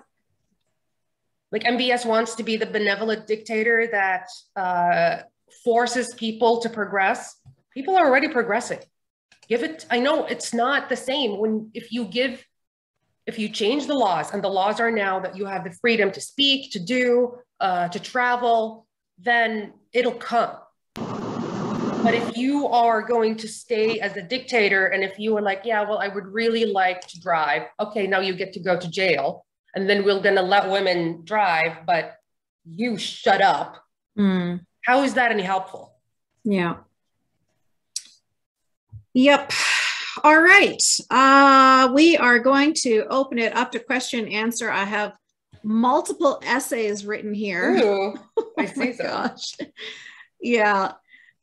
like MBS wants to be the benevolent dictator that uh, forces people to progress. People are already progressing. Give it, I know it's not the same when if you give, if you change the laws and the laws are now that you have the freedom to speak, to do, uh, to travel, then it'll come. But if you are going to stay as a dictator and if you are like, yeah, well, I would really like to drive, okay, now you get to go to jail and then we're going to let women drive, but you shut up. Mm. How is that any helpful? Yeah. Yep. All right. Uh, we are going to open it up to question answer. I have multiple essays written here. Ooh, I oh see so. Gosh. Yeah.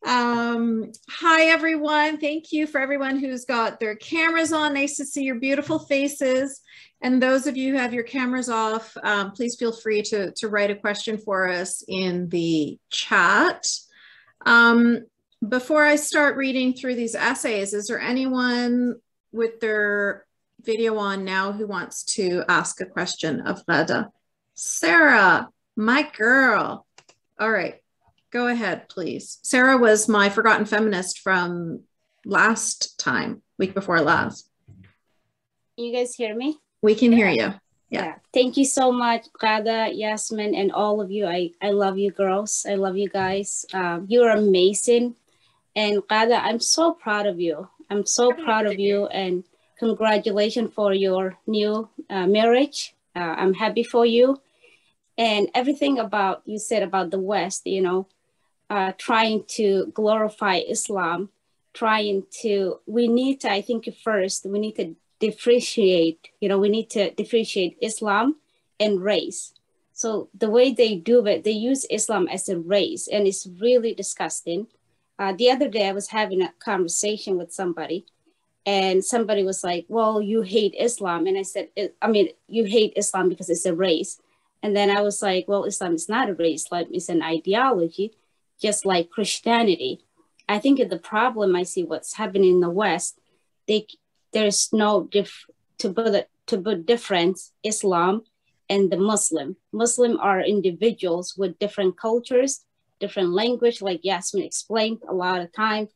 Um, hi, everyone. Thank you for everyone who's got their cameras on. Nice to see your beautiful faces. And those of you who have your cameras off, um, please feel free to, to write a question for us in the chat. Um, before I start reading through these essays, is there anyone with their video on now who wants to ask a question of Ghada? Sarah, my girl. All right. Go ahead, please. Sarah was my forgotten feminist from last time, week before last. You guys hear me? We can hear you. Yeah. yeah. Thank you so much, Ghada, Yasmine, and all of you. I, I love you girls. I love you guys. Uh, you're amazing. And Ghada, I'm so proud of you. I'm so proud of you and congratulations for your new uh, marriage. Uh, I'm happy for you. And everything about you said about the West, you know, uh, trying to glorify Islam, trying to, we need to, I think first, we need to differentiate, you know, we need to differentiate Islam and race. So the way they do it, they use Islam as a race, and it's really disgusting. Uh, the other day, I was having a conversation with somebody, and somebody was like, "Well, you hate Islam," and I said, "I mean, you hate Islam because it's a race." And then I was like, "Well, Islam is not a race; Islam is an ideology." Just like Christianity. I think the problem I see what's happening in the West, they there's no to put to put difference Islam and the Muslim. Muslim are individuals with different cultures, different language, like Yasmine explained a lot of time.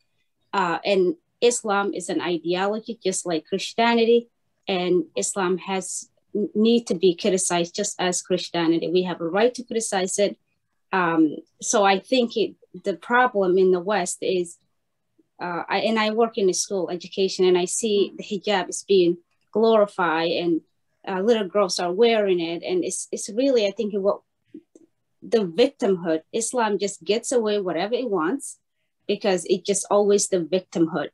Uh, and Islam is an ideology, just like Christianity, and Islam has need to be criticized just as Christianity. We have a right to criticize it, um, so I think it, the problem in the West is uh, I, and I work in the school education and I see the hijab is being glorified and uh, little girls are wearing it. And it's, it's really, I think what the victimhood, Islam just gets away whatever it wants because it just always the victimhood.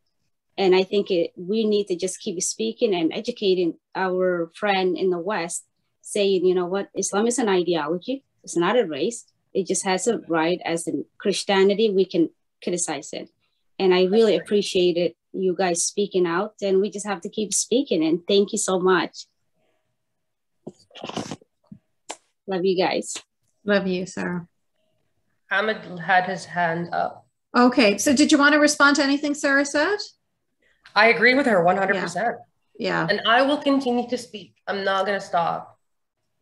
And I think it, we need to just keep speaking and educating our friend in the West, saying, you know what, Islam is an ideology. It's not a race. It just has a right as in Christianity, we can criticize it. And I really appreciated you guys speaking out and we just have to keep speaking and thank you so much. Love you guys. Love you, Sarah. Ahmed had his hand up. Okay, so did you want to respond to anything Sarah said? I agree with her 100%. Yeah. yeah. And I will continue to speak. I'm not going to stop.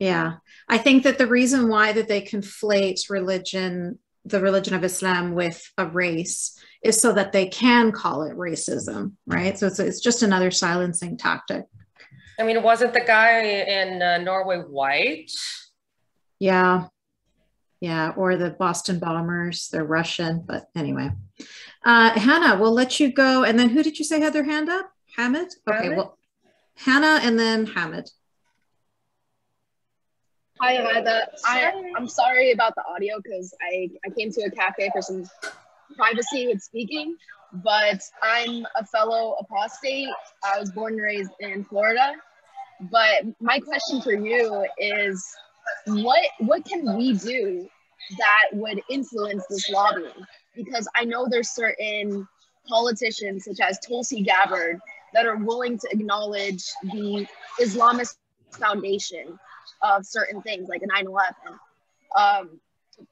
Yeah. I think that the reason why that they conflate religion, the religion of Islam with a race is so that they can call it racism, right? So it's, it's just another silencing tactic. I mean, wasn't the guy in uh, Norway white? Yeah. Yeah. Or the Boston bombers, they're Russian, but anyway. Uh, Hannah, we'll let you go. And then who did you say had their hand up? Hamid? Okay. Hamid? Well, Hannah and then Hamid. Hi, Amanda. I, I'm sorry about the audio because I, I came to a cafe for some privacy with speaking, but I'm a fellow apostate. I was born and raised in Florida. But my question for you is what what can we do that would influence this lobbying? Because I know there's certain politicians such as Tulsi Gabbard that are willing to acknowledge the Islamist foundation of certain things like a 9-11. Um,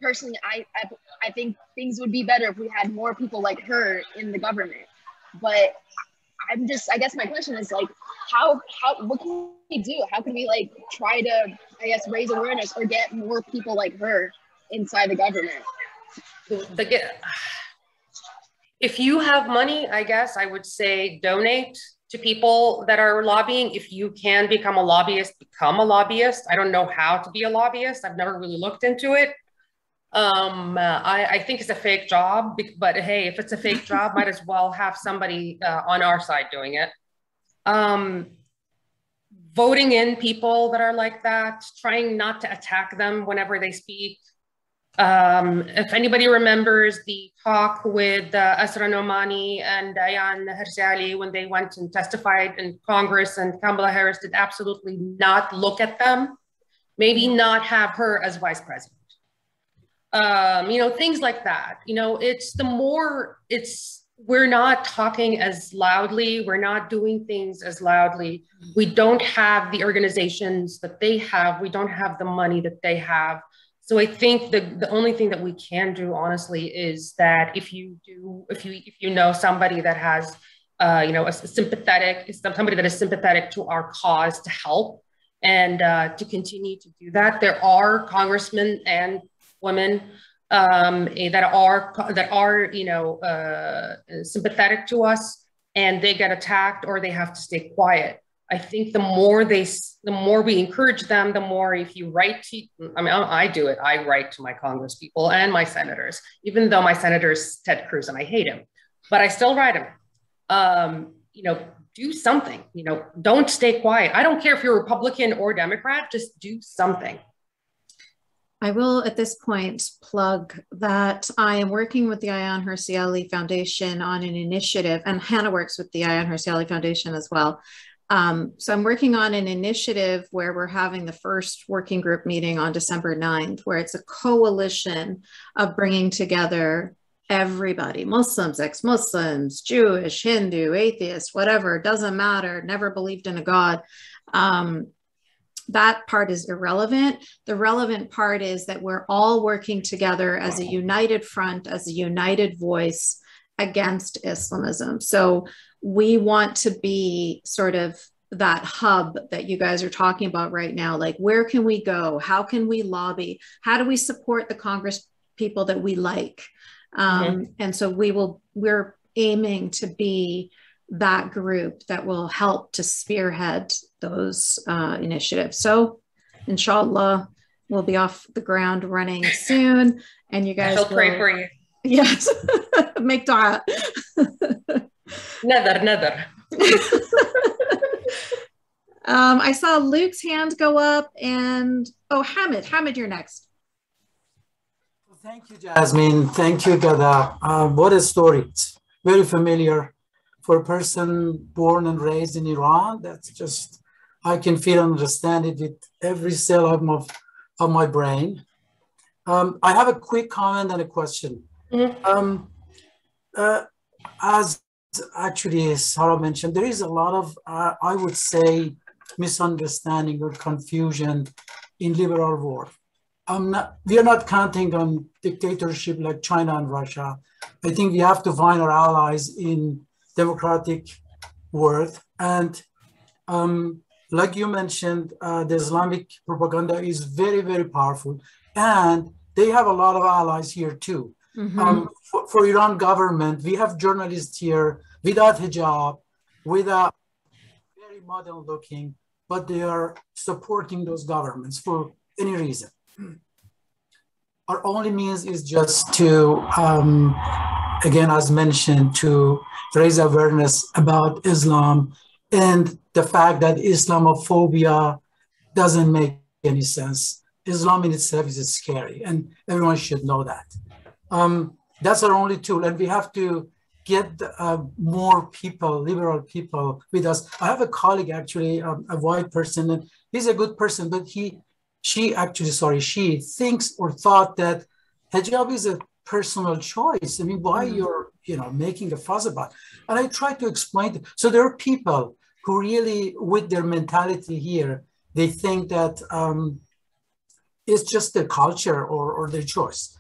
personally, I, I, I think things would be better if we had more people like her in the government. But I'm just, I guess my question is like, how, how, what can we do? How can we like try to, I guess, raise awareness or get more people like her inside the government? The, if you have money, I guess I would say donate to people that are lobbying. If you can become a lobbyist, become a lobbyist. I don't know how to be a lobbyist. I've never really looked into it. Um, uh, I, I, think it's a fake job, but hey, if it's a fake job, might as well have somebody uh, on our side doing it. Um, voting in people that are like that, trying not to attack them whenever they speak. Um, if anybody remembers the talk with uh, Asra Nomani and Ayaan Hirsi Ali when they went and testified in Congress and Kamala Harris did absolutely not look at them, maybe not have her as vice president um, you know, things like that. You know, it's the more it's we're not talking as loudly, we're not doing things as loudly. We don't have the organizations that they have, we don't have the money that they have. So I think the, the only thing that we can do honestly is that if you do, if you if you know somebody that has uh, you know, a, sympathetic, somebody that is sympathetic to our cause to help and uh, to continue to do that. There are congressmen and women um, eh, that are that are you know uh, sympathetic to us, and they get attacked or they have to stay quiet. I think the more they, the more we encourage them, the more if you write to, I mean, I, do it. I write to my Congress people and my senators, even though my senator is Ted Cruz and I hate him, but I still write him. Um, you know, do something. You know, don't stay quiet. I don't care if you're Republican or Democrat. Just do something. I will at this point plug that I am working with the Ayaan Hirsi Foundation on an initiative, and Hannah works with the Ayaan Hirsi Foundation as well. Um, so I'm working on an initiative where we're having the first working group meeting on December 9th, where it's a coalition of bringing together everybody Muslims, ex Muslims, Jewish, Hindu, atheist, whatever, doesn't matter, never believed in a God. Um, that part is irrelevant. The relevant part is that we're all working together as a united front, as a united voice against Islamism. So we want to be sort of that hub that you guys are talking about right now. Like, where can we go? How can we lobby? How do we support the Congress people that we like? Um, mm-hmm. And so we will, we're aiming to be that group that will help to spearhead those uh, initiatives. So, inshallah, we'll be off the ground running soon, and you guys will pray for you. Yes, make dua. Nether, nether. um, I saw Luke's hand go up, and oh, Hamid, Hamid, you're next. Thank you, Yasmine. Thank you, Ghada. Uh, what a story. It's very familiar for a person born and raised in Iran. That's just, I can feel and understand it with every cell of my, of my brain. Um, I have a quick comment and a question. Mm-hmm. Um, uh, as actually as Sarah mentioned, there is a lot of, uh, I would say, misunderstanding or confusion in liberal world. Not, we are not counting on dictatorship like China and Russia. I think we have to find our allies in democratic world. And um, like you mentioned, uh, the Islamic propaganda is very, very powerful. And they have a lot of allies here too. Mm-hmm. Um, for, for, Iran government, we have journalists here without hijab, without very modern looking, but they are supporting those governments for any reason our only means is just to, um, again, as mentioned, to raise awareness about Islam and the fact that Islamophobia doesn't make any sense. Islam in itself is scary, and everyone should know that. Um, that's our only tool, and we have to get uh, more people, liberal people, with us. I have a colleague, actually, um, a white person, and he's a good person, but he she actually, sorry, she thinks or thought that hijab is a personal choice. I mean, why mm-hmm. you're, you know, making a fuss about? And I try to explain. So there are people who really, with their mentality here, they think that um, it's just their culture or, or their choice.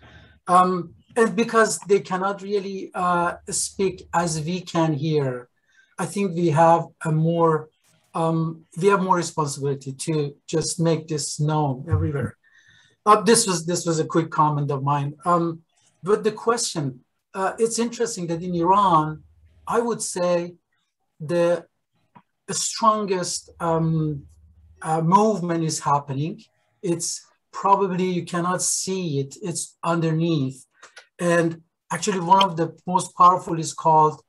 Um, and because they cannot really uh, speak as we can here, I think we have a more um, we have more responsibility to just make this known everywhere. Uh, this was this was a quick comment of mine. Um, but the question, uh, it's interesting that in Iran, I would say the, strongest um, uh, movement is happening. It's probably you cannot see it. It's underneath, and actually one of the most powerful is called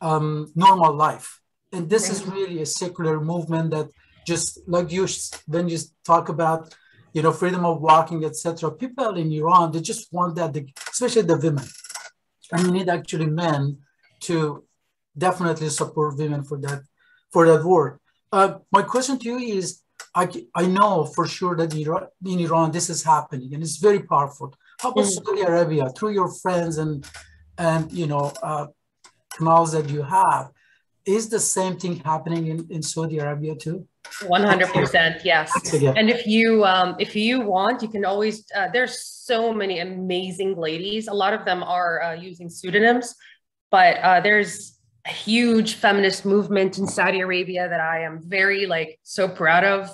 um, normal life. And this is really a secular movement that just like you when you talk about you know freedom of walking etc people in iran they just want that especially the women. And you need actually men to definitely support women for that for that work uh, my question to you is I, I know for sure that in Iran this is happening and it's very powerful. How about. Saudi Arabia through your friends and and you know uh, canals that you have? is the same thing happening in, in Saudi Arabia too? 100% yes and if you um, if you want you can always uh, there's so many amazing ladies a lot of them are uh, using pseudonyms but uh, there's a huge feminist movement in saudi arabia that i am very like so proud of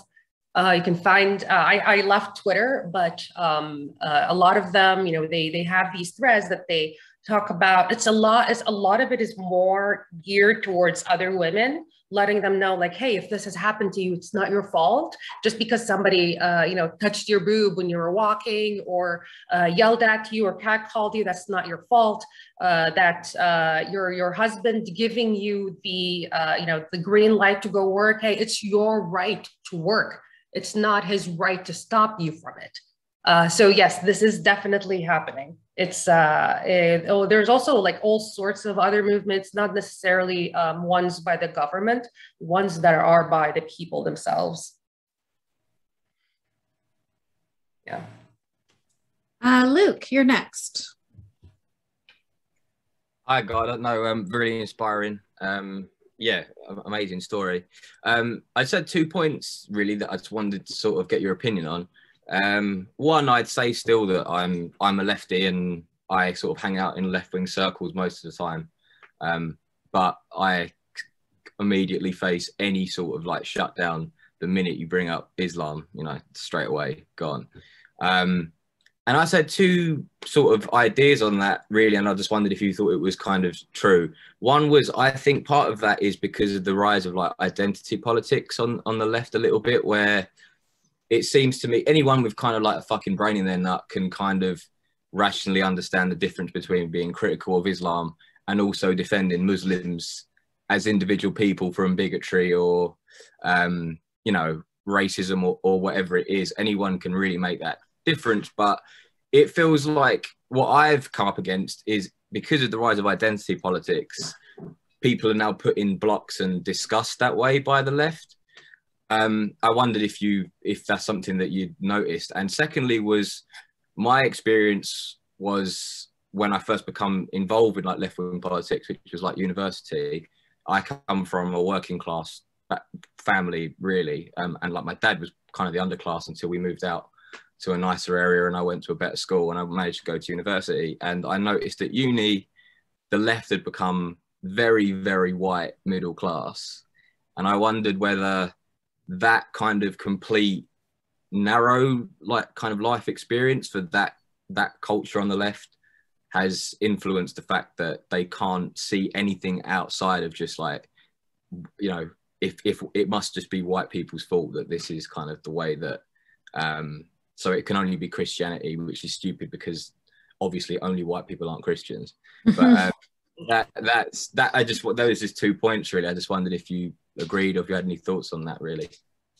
uh, you can find uh, I, I left twitter but um, uh, a lot of them you know they they have these threads that they talk about. It's a lot it's a lot of it is more geared towards other women letting them know like hey if this has happened to you it's not your fault. Just because somebody uh, you know touched your boob when you were walking or uh, yelled at you or cat called you that's not your fault. Uh, that your your husband giving you the you know the green light to go work hey it's your right to work it's not his right to stop you from it. Uh, so yes this is definitely happening. It's uh it, oh there's also like all sorts of other movements not necessarily um, ones by the government ones that are by the people themselves. Yeah. Uh luke you're next. Hi Ghada No, i know um really inspiring um yeah amazing story um i said two points really that i just wanted to sort of get your opinion on um, one, I'd say still that I'm I'm a lefty and I sort of hang out in left wing circles most of the time. Um, but I immediately face any sort of like shutdown the minute you bring up Islam, you know, straight away gone. Um, and I said two sort of ideas on that really, and I just wondered if you thought it was kind of true. One was I think part of that is because of the rise of like identity politics on on the left a little bit, where it seems to me anyone with kind of like a fucking brain in their nut can kind of rationally understand the difference between being critical of Islam and also defending Muslims as individual people from bigotry or, um, you know, racism or, or whatever it is. Anyone can really make that difference. But it feels like what I've come up against is because of the rise of identity politics, people are now put in blocks and discussed that way by the left. Um, I wondered if you if that's something that you noticed. And secondly, was my experience was when I first become involved with like left wing politics, which was like university. I come from a working class family, really, um, and like my dad was kind of the underclass until we moved out to a nicer area and I went to a better school and I managed to go to university. And I noticed at uni, the left had become very, very white middle class. And I wondered whether that kind of complete narrow like kind of life experience for that that culture on the left has influenced the fact that they can't see anything outside of just like you know if if it must just be white people's fault that this is kind of the way that um so it can only be christianity which is stupid because obviously only white people aren't christians. But um, that that's that i just those just two points really. I just wondered if you agreed or if you had any thoughts on that really.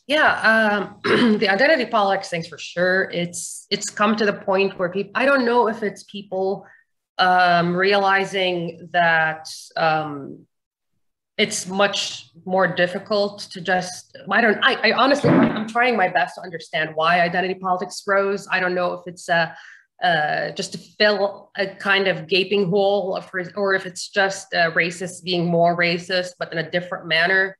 Yeah um, the identity politics things for sure. It's it's come to the point where people i don't know if it's people um, realizing that um, it's much more difficult to just i don't i, I honestly i'm trying my best to understand why identity politics rose. I don't know if it's a uh, just to fill a kind of gaping hole of, or if it's just uh, racists being more racist but in a different manner.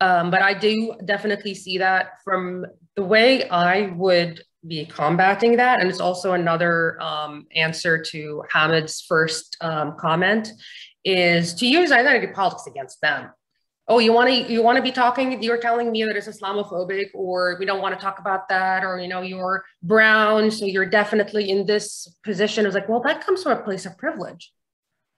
Um, but i do definitely see that from the way i would be combating that. And it's also another um, answer to hamid's first um, comment is to use identity politics against them. Oh, you want to you want to be talking? You're telling me that it's Islamophobic, or we don't want to talk about that, or you know, you're brown, so you're definitely in this position. It's like, well, that comes from a place of privilege.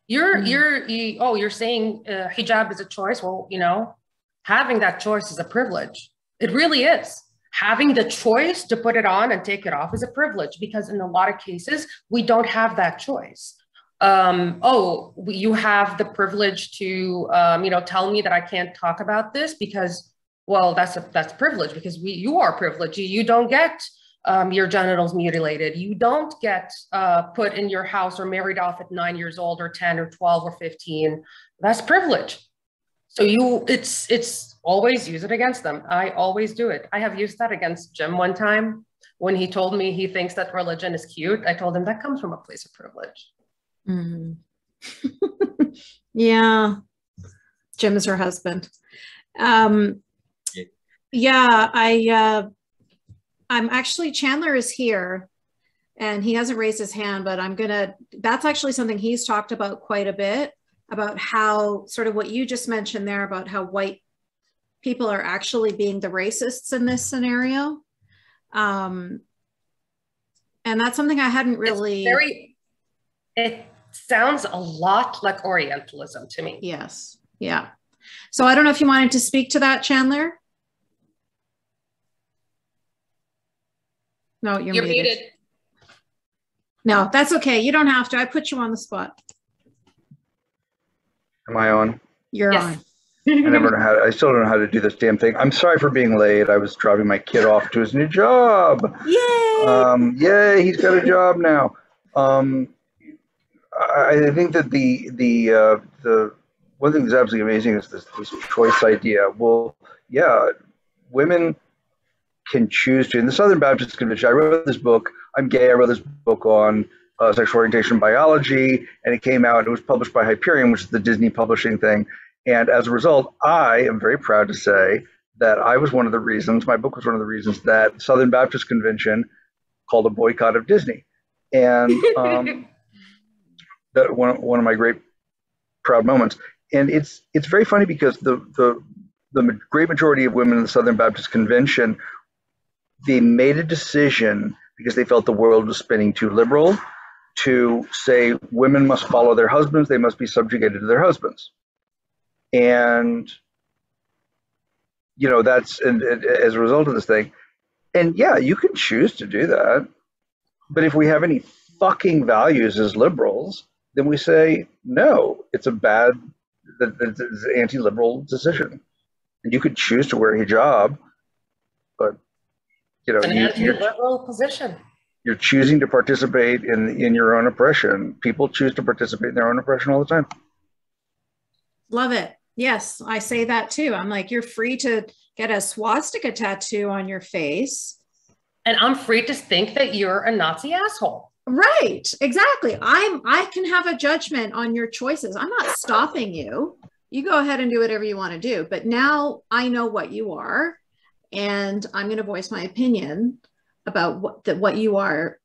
You're mm-hmm. you're you, oh, you're saying uh, hijab is a choice. Well, you know, having that choice is a privilege. It really is having the choice to put it on and take it off is a privilege because in a lot of cases we don't have that choice um, oh, you have the privilege to, um, you know, tell me that I can't talk about this because, well, that's a, that's privilege because we, you are privileged. You, don't get um, your genitals mutilated. You don't get uh, put in your house or married off at nine years old or 10 or 12 or 15. That's privilege. So you, it's, it's always use it against them. I always do it. I have used that against Jim one time when he told me he thinks that religion is cute. I told him that comes from a place of privilege. Mm. yeah. Jim is her husband. Um, yeah, I, uh, I'm actually, Chandler is here and he hasn't raised his hand, but I'm going to, that's actually something he's talked about quite a bit about how sort of what you just mentioned there about how white people are actually being the racists in this scenario. Um, and that's something I hadn't really. It's very, it sounds a lot like Orientalism to me. Yes. Yeah. So I don't know if you wanted to speak to that, Chandler. No, you're, you're muted. muted. No, that's okay. You don't have to. I put you on the spot. Am I on? You're yes. on. I never know how. To, I still don't know how to do this damn thing. I'm sorry for being late. I was driving my kid off to his new job. Yay! Um, yay! He's got a job now. Um, I think that the the uh, the one thing that's absolutely amazing is this, this choice idea. Well, yeah, women can choose to. In the Southern Baptist Convention, I wrote this book. I'm gay. I wrote this book on uh, sexual orientation biology, and it came out. It was published by Hyperion, which is the Disney publishing thing. And as a result, I am very proud to say that I was one of the reasons. My book was one of the reasons that Southern Baptist Convention called a boycott of Disney. And um, that one one of my great proud moments. And it's it's very funny because the the the great majority of women in the Southern Baptist Convention they made a decision because they felt the world was spinning too liberal to say women must follow their husbands, they must be subjugated to their husbands. And you know that's and, and as a result of this thing and yeah you can choose to do that but if we have any fucking values as liberals, then we say no. It's a bad, it's an anti-liberal decision, and you could choose to wear hijab, but you know An you, you're, anti-liberal position. you're choosing to participate in in your own oppression. People choose to participate in their own oppression all the time. Love it. Yes, I say that too. I'm like, you're free to get a swastika tattoo on your face. And I'm free to think that you're a Nazi asshole. Right, exactly. I'm I can have a judgment on your choices. I'm not stopping you. You go ahead and do whatever you want to do. But now I know what you are, and I'm going to voice my opinion about what that what you are,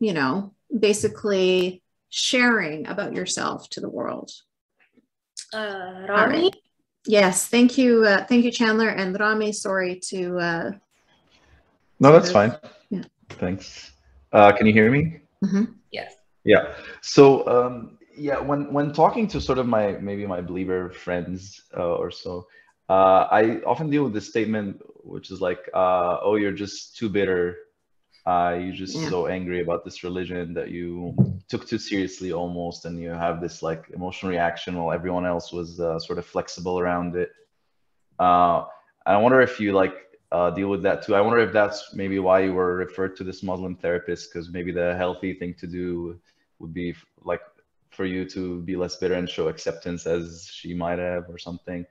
you know, basically sharing about yourself to the world. Uh, Rami? right. Yes, thank you, uh, thank you, Chandler and Rami. Sorry to. Uh, No, that's fine. Yeah. Thanks. Uh, can you hear me? Mhm. Yes. Yeah. So um, yeah, when when talking to sort of my maybe my believer friends uh, or so, uh, I often deal with this statement, which is like, uh, "Oh, you're just too bitter. Uh, you're just Yeah. so angry about this religion that you took too seriously almost, and you have this like emotional reaction while everyone else was uh, sort of flexible around it." Uh, I wonder if you like uh, deal with that too. I wonder if that's maybe why you were referred to this Muslim therapist, because maybe the healthy thing to do would be f- like for you to be less bitter and show acceptance as she might have or something.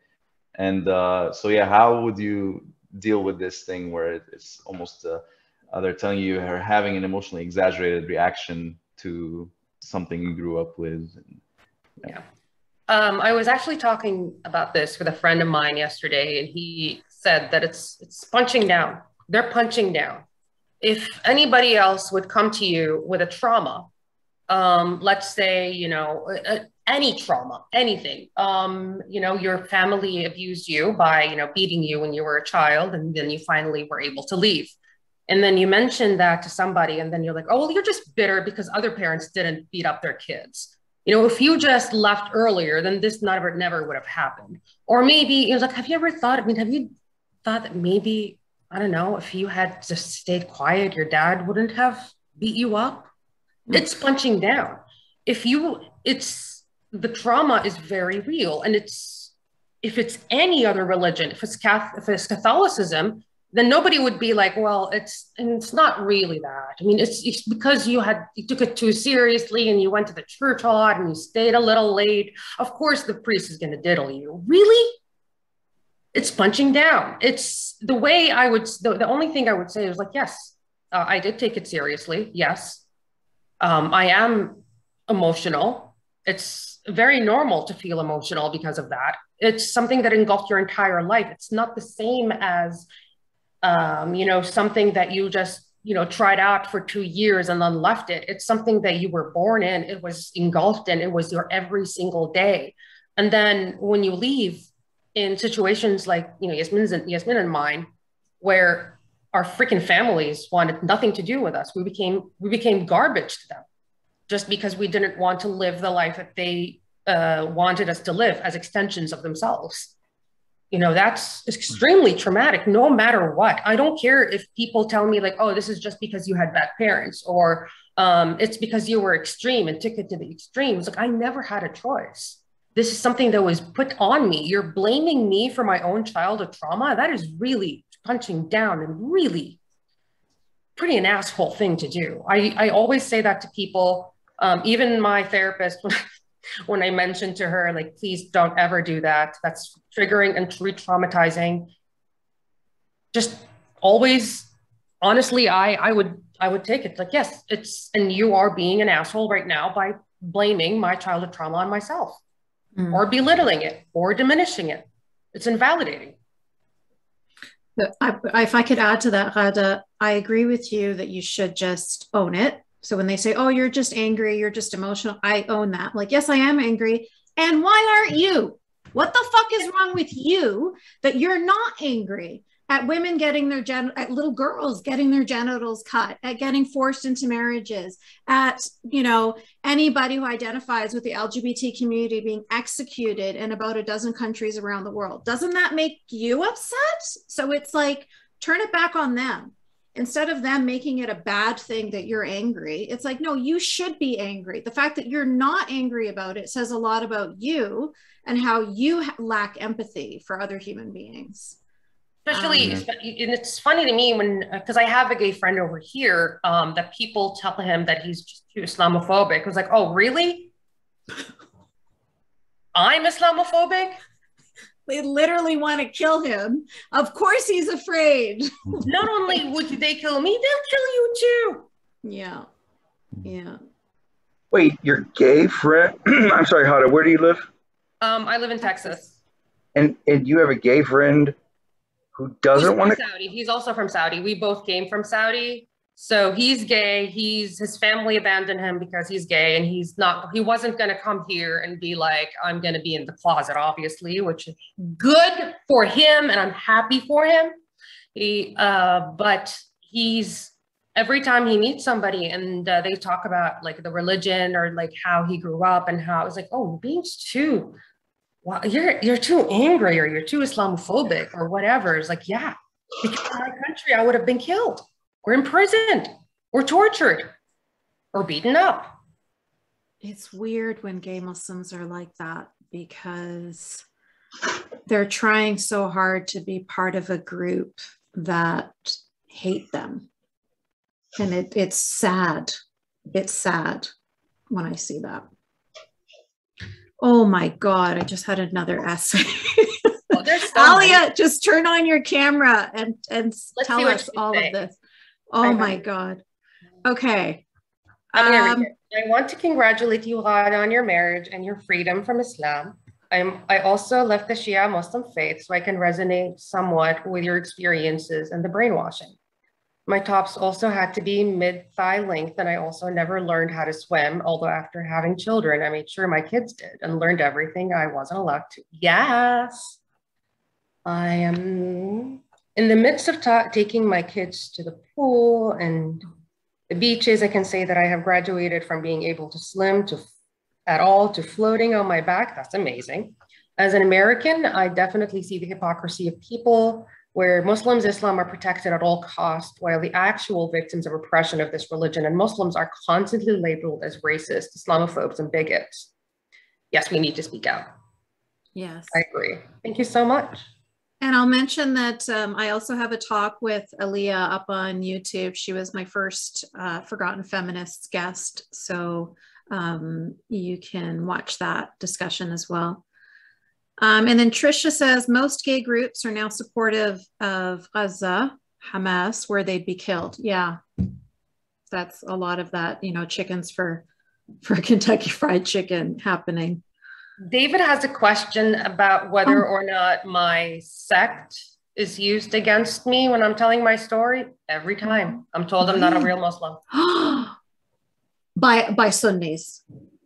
And uh, so, yeah, how would you deal with this thing where it's almost uh, uh, they're telling you you're having an emotionally exaggerated reaction to something you grew up with? Um, I was actually talking about this with a friend of mine yesterday, and he said that it's it's punching down. They're punching down. If anybody else would come to you with a trauma, um, let's say you know any trauma, anything, um, you know your family abused you by you know beating you when you were a child, and then you finally were able to leave. And then you mentioned that to somebody, and then you're like, oh, well, you're just bitter because other parents didn't beat up their kids you know, if you just left earlier, then this never, never would have happened. Or maybe it was like, have you ever thought, I mean, have you thought that maybe, I don't know, if you had just stayed quiet, your dad wouldn't have beat you up? Mm. It's punching down. If you, it's, the trauma is very real. And it's, if it's any other religion, if it's, Catholic, if it's Catholicism, then nobody would be like, well, it's and it's not really that. I mean, it's, it's because you had you took it too seriously and you went to the church a lot and you stayed a little late. Of course, the priest is going to diddle you. Really? It's punching down. It's the way I would. The, the only thing I would say is like, yes, uh, I did take it seriously. Yes, um, I am emotional. It's very normal to feel emotional because of that. It's something that engulfed your entire life. It's not the same as um, you know, something that you just, you know, tried out for two years and then left it. It's something that you were born in, it was engulfed in, it was your every single day. And then when you leave in situations like, you know, Yasmine's and Yasmin and mine, where our freaking families wanted nothing to do with us, we became we became garbage to them just because we didn't want to live the life that they uh, wanted us to live as extensions of themselves. You know that's extremely traumatic no matter what. I don't care if people tell me like oh this is just because you had bad parents or um, it's because you were extreme and took it to the extremes. Like i never had a choice this is something that was put on me. You're blaming me for my own childhood trauma? That is really punching down and really pretty an asshole thing to do. I, I always say that to people. Um, even my therapist when I mentioned to her, like, please don't ever do that. That's triggering and re traumatizing. Just always, honestly, I, I would, I would take it. Like, yes, it's, and you are being an asshole right now by blaming my childhood trauma on myself Mm. or belittling it or diminishing it. It's invalidating. I, if I could add to that, Ghada, I agree with you that you should just own it. So when they say, oh, you're just angry, you're just emotional, I own that. Like, yes, I am angry. And why aren't you? What the fuck is wrong with you that you're not angry at women getting their gen at little girls getting their genitals cut, at getting forced into marriages, at you know anybody who identifies with the LGBT community being executed in about a dozen countries around the world? Doesn't that make you upset? So it's like turn it back on them instead of them making it a bad thing that you're angry, it's like, no, you should be angry. The fact that you're not angry about it says a lot about you and how you lack empathy for other human beings. Especially, um, and it's funny to me when, because I have a gay friend over here, um, that people tell him that he's just too Islamophobic. I was like, oh, really? I'm Islamophobic? They literally want to kill him. Of course, he's afraid. Not only would they kill me, they'll kill you too. Yeah. Yeah. Wait, your gay friend? I'm sorry, Ghada. Where do you live? Um, I live in Texas. And and you have a gay friend who doesn't want to. Saudi. He's also from Saudi. We both came from Saudi. So he's gay. He's his family abandoned him because he's gay, and he's not. He wasn't going to come here and be like, "I'm going to be in the closet," obviously, which is good for him, and I'm happy for him. He, uh, but he's every time he meets somebody and uh, they talk about like the religion or like how he grew up and how it's like, "Oh, being too, well, you're you're too angry or you're too Islamophobic or whatever." It's like, yeah, because in my country, I would have been killed we're imprisoned, we're tortured, or beaten up. It's weird when gay Muslims are like that because they're trying so hard to be part of a group that hate them. And it, it's sad. It's sad when I see that. Oh my God, I just had another essay. well, Alia, just turn on your camera and, and tell us all say. of this. Oh my God. Okay. Um, I want to congratulate you, Ghada, on your marriage and your freedom from Islam. I'm, I also left the Shia Muslim faith so I can resonate somewhat with your experiences and the brainwashing. My tops also had to be mid thigh length, and I also never learned how to swim. Although, after having children, I made sure my kids did and learned everything I wasn't allowed to. Yes, I am in the midst of ta- taking my kids to the pool and the beaches, I can say that I have graduated from being able to swim to at all to floating on my back. That's amazing. As an American, I definitely see the hypocrisy of people where Muslims, Islam are protected at all costs, while the actual victims of oppression of this religion and Muslims are constantly labeled as racist, Islamophobes, and bigots. Yes, we need to speak out. Yes. I agree. Thank you so much. And I'll mention that um, I also have a talk with Aaliyah up on YouTube. She was my first uh, Forgotten Feminists guest. So um, you can watch that discussion as well. Um, and then Trisha says most gay groups are now supportive of Gaza, Hamas, where they'd be killed. Yeah, that's a lot of that, you know, chickens for for Kentucky Fried Chicken happening. David has a question about whether oh. or not my sect is used against me when I'm telling my story. Every time I'm told I'm not a real Muslim. by by Sunnis.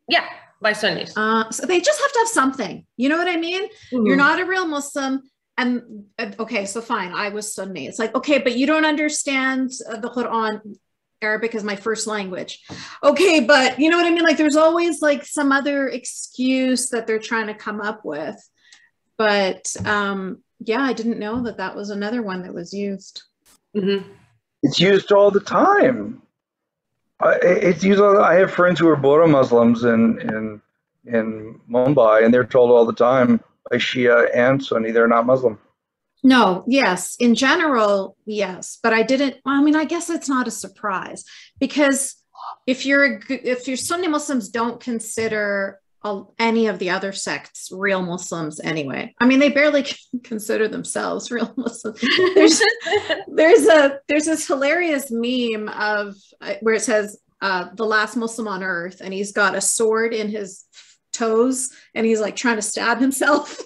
Yeah, by Sunnis. Uh, so they just have to have something. You know what I mean? Mm-hmm. You're not a real Muslim. And uh, okay, so fine, I was Sunni. It's like, okay, but you don't understand uh, the Quran. Arabic is my first language. Okay, but you know what I mean? Like there's always like some other excuse that they're trying to come up with. But um, yeah, I didn't know that that was another one that was used. Mm-hmm. It's used all the time. It's used. All, I have friends who are Bohra Muslims in in in Mumbai, and they're told all the time by Shia and Sunni they're not Muslim. No, yes, in general, yes, but I didn't. I mean, I guess it's not a surprise because if you're if your Sunni Muslims don't consider any of the other sects real Muslims anyway. I mean, they barely consider themselves real Muslims. There's there's a there's this hilarious meme of uh, where it says uh, the last Muslim on earth, and he's got a sword in his toes, and he's like trying to stab himself.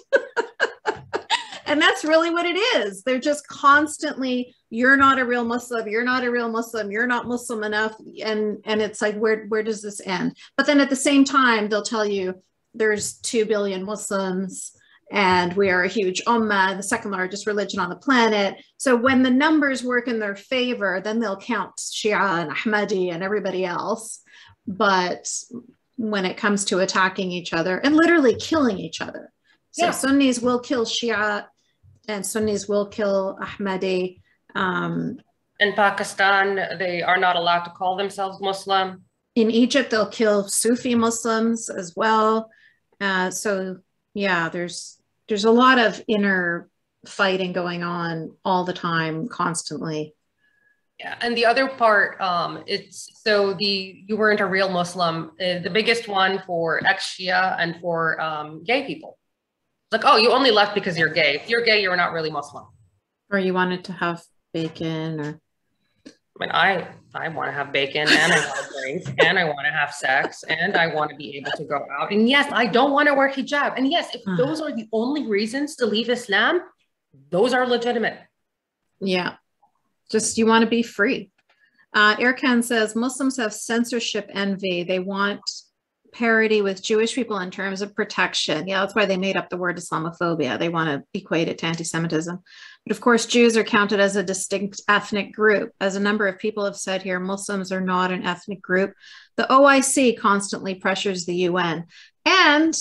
and that's really what it is they're just constantly you're not a real muslim you're not a real muslim you're not muslim enough and and it's like where where does this end but then at the same time they'll tell you there's 2 billion muslims and we are a huge ummah the second largest religion on the planet so when the numbers work in their favor then they'll count shia and ahmadi and everybody else but when it comes to attacking each other and literally killing each other so yeah. Sunnis will kill Shia and Sunnis will kill Ahmadi. Um, In Pakistan, they are not allowed to call themselves Muslim. In Egypt, they'll kill Sufi Muslims as well. Uh, so yeah, there's there's a lot of inner fighting going on all the time, constantly. Yeah, and the other part, um, it's so the you weren't a real Muslim. Uh, the biggest one for ex-Shia and for um, gay people. Like, oh, you only left because you're gay. If you're gay, you're not really Muslim. Or you wanted to have bacon, or I mean, I I want to have bacon and I want to drink and I want to have sex and I want to be able to go out. And yes, I don't want to wear hijab. And yes, if Uh. those are the only reasons to leave Islam, those are legitimate. yeah, just you want to be free. Uh, Erkan says Muslims have censorship envy. They want parity with Jewish people in terms of protection. Yeah, that's why they made up the word Islamophobia. They want to equate it to anti-Semitism. But of course, Jews are counted as a distinct ethnic group. As a number of people have said here, Muslims are not an ethnic group. The OIC constantly pressures the UN. And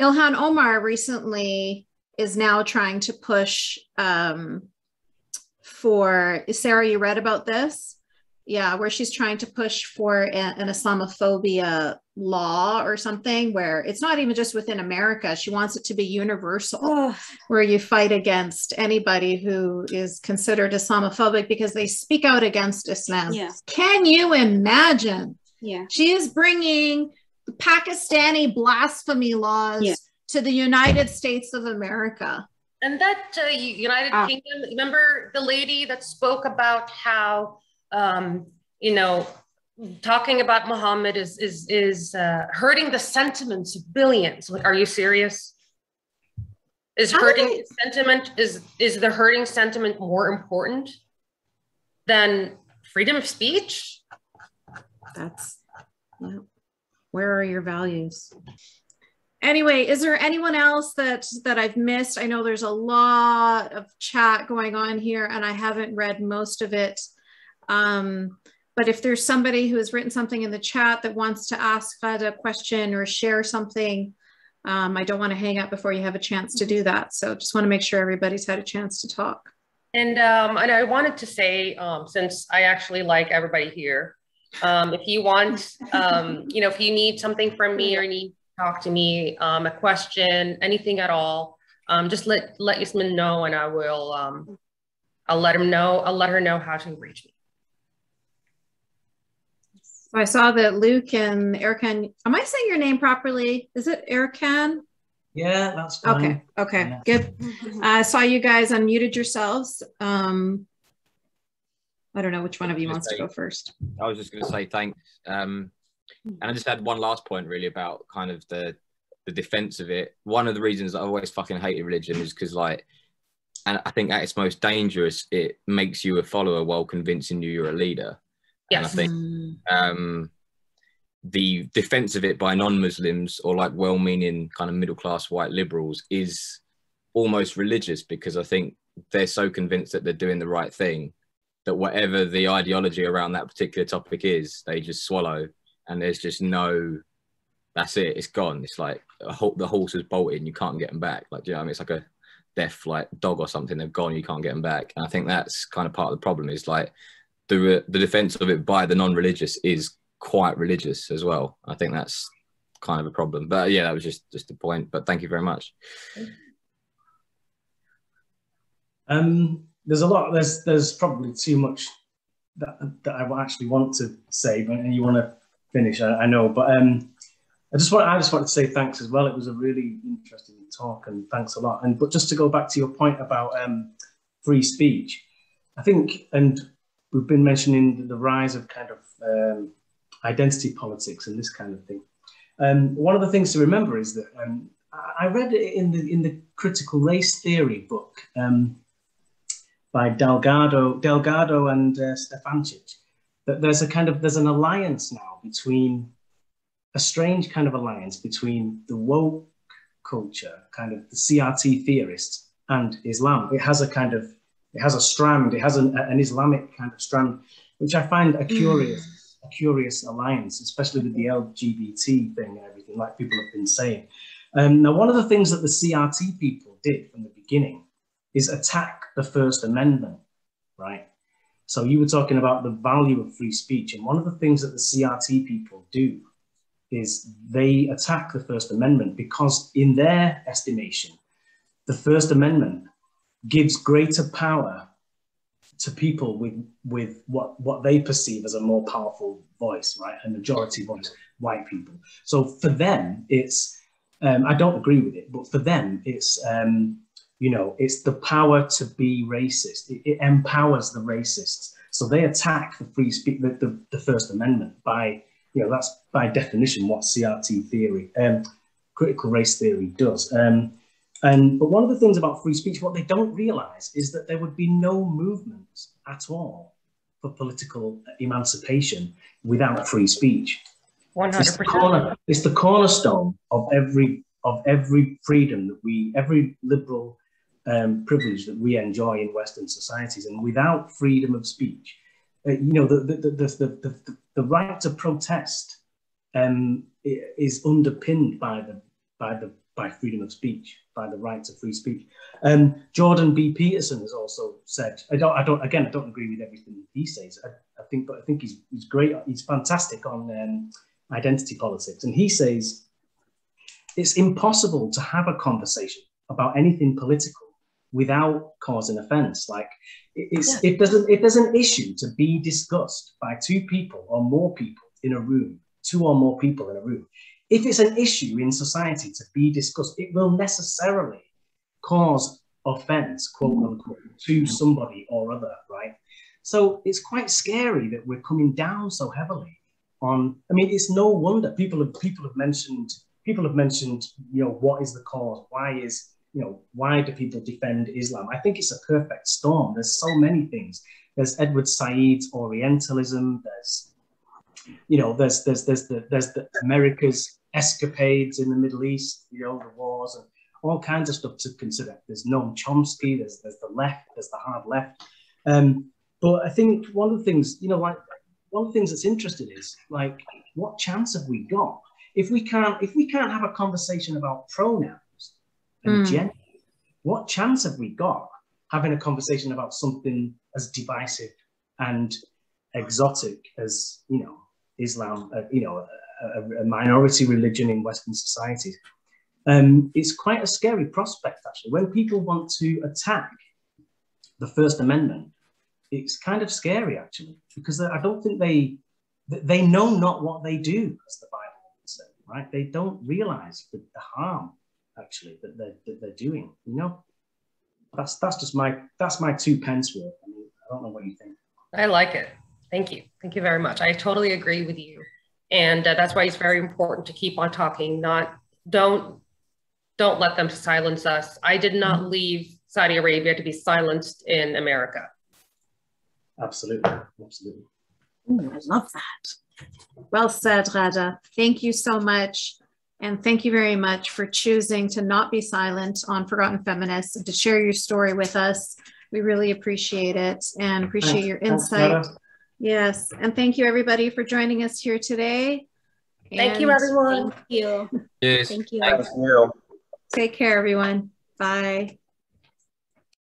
Ilhan Omar recently is now trying to push um, for Sarah, you read about this? Yeah, where she's trying to push for an Islamophobia law or something where it's not even just within America. She wants it to be universal, Oh, where you fight against anybody who is considered Islamophobic because they speak out against Islam. yeah, Can you imagine? yeah, She is bringing the Pakistani blasphemy laws Yeah. to the United States of America. And that uh, United Ah. Kingdom, remember the lady that spoke about how, um, you know, talking about Muhammad is is is uh, hurting the sentiments of billions. Like, are you serious? Is hurting many- sentiment is is the hurting sentiment more important than freedom of speech? That's yeah. where are your values? Anyway, is there anyone else that that I've missed? I know there's a lot of chat going on here, and I haven't read most of it. Um, but if there's somebody who has written something in the chat that wants to ask Fed a question or share something, um, I don't want to hang up before you have a chance to do that. So just want to make sure everybody's had a chance to talk. And um, and I wanted to say, um, since I actually like everybody here, um, if you want, um, you know, if you need something from me or need to talk to me, um, a question, anything at all, just let let Yasmine know, and I will. I'll let him know. I'll let her know how to reach me. So I saw that Luke and Erkan, am I saying your name properly? Is it Erkan? Yeah, that's fine. Okay, okay, Yeah. good. I saw you guys unmuted yourselves. Um, I don't know which one of you wants to go first. I was just going to say thanks. Um, and I just had one last point really about kind of the the defense of it. One of the reasons I've always fucking hated religion is because like, and I think at its most dangerous, it makes you a follower while convincing you you're a leader. And I Yes. think Mm, um, the defense of it by non-Muslims or like well-meaning kind of middle-class white liberals is almost religious because I think they're so convinced that they're doing the right thing that whatever the ideology around that particular topic is, they just swallow, and there's just no. That's it. It's gone. It's like the horse is bolted, and you can't get them back. Like, do you know what I mean? It's like a deaf like dog or something. They've gone, you can't get them back. And I think that's kind of part of the problem. Is like the the defense of it by the non-religious is quite religious as well. I think that's kind of a problem. But yeah, that was just just a point. But thank you very much. Um, there's a lot. There's there's probably too much that that I actually want to say, but and you want to finish. I, I know, but um, I just want I just want to say thanks as well. It was a really interesting talk, and thanks a lot. And but just to go back to your point about um, free speech, I think, and we've been mentioning the rise of kind of um, identity politics and this kind of thing. Um, one of the things to remember is that um, I read in the in the critical race theory book. Um, by Delgado, Delgado and uh, Stefancic, that there's a kind of there's an alliance now between a strange kind of alliance between the woke culture, kind of the CRT theorists, and Islam. It has a kind of it has a strand, it has an, an Islamic kind of strand, which I find a curious a curious alliance, especially with the LGBT thing and everything, like people have been saying. Um, now, one of the things that the CRT people did from the beginning is attack the First Amendment, right? So you were talking about the value of free speech, and one of the things that the CRT people do is they attack the First Amendment because, in their estimation, the First Amendment gives greater power to people with with what what they perceive as a more powerful voice, right? A majority voice, white people. So for them, it's um, I don't agree with it, but for them, it's um, you know, it's the power to be racist. It, it empowers the racists. So they attack the free speech, the, the, the, First Amendment by, you know, that's by definition what CRT theory, um, critical race theory does. Um, and but one of the things about free speech, what they don't realize is that there would be no movement at all for political emancipation without free speech. 100%. It's the, corner, it's the cornerstone of every of every freedom that we, every liberal um, privilege that we enjoy in Western societies. And without freedom of speech, uh, you know, the, the, the, the, the, the right to protest um, is underpinned by the, by the by freedom of speech, by the right to free speech. Um, Jordan B. Peterson has also said, I don't, I don't, again, I don't agree with everything he says. I, I think, but I think he's, he's great. He's fantastic on um, identity politics. And he says, it's impossible to have a conversation about anything political without causing offense. Like it's, yeah. there's an, if there's an issue to be discussed by two people or more people in a room, two or more people in a room, if it's an issue in society to be discussed, it will necessarily cause offense, quote unquote, to somebody or other, right? So it's quite scary that we're coming down so heavily on. I mean, it's no wonder people have people have mentioned people have mentioned, you know, what is the cause? Why is, you know, why do people defend Islam? I think it's a perfect storm. There's so many things. There's Edward Said's Orientalism. There's, you know, there's there's there's the there's the America's escapades in the Middle East. You know, the wars and all kinds of stuff to consider. There's Noam Chomsky. There's there's the left. There's the hard left. Um, but I think one of the things, you know, like one of the things that's interesting is like, what chance have we got if we can't if we can't have a conversation about pronouns and mm. gender, what chance have we got having a conversation about something as divisive and exotic as you know Islam, uh, you know, a, a, minority religion in Western societies? Um, it's quite a scary prospect actually. When people want to attack the First Amendment, it's kind of scary actually because I don't think they they know not what they do, as the Bible would say, right? They don't realize the, the harm actually that they're, that they're doing, you know? That's, that's just my, that's my two pence worth. I mean, I don't know what you think. I like it. Thank you. Thank you very much. I totally agree with you. And uh, that's why it's very important to keep on talking, not, don't, don't let them silence us. I did not mm-hmm. leave Saudi Arabia to be silenced in America. Absolutely. Absolutely. Ooh, I love that. Well said, Ghada Thank you so much. And thank you very much for choosing to not be silent on Forgotten Feminists and to share your story with us. We really appreciate it and appreciate your insight. Yes. And thank you, everybody, for joining us here today. Thank and you, everyone. Thank you. Yes. Thank you. Thank you. Take care, everyone. Bye.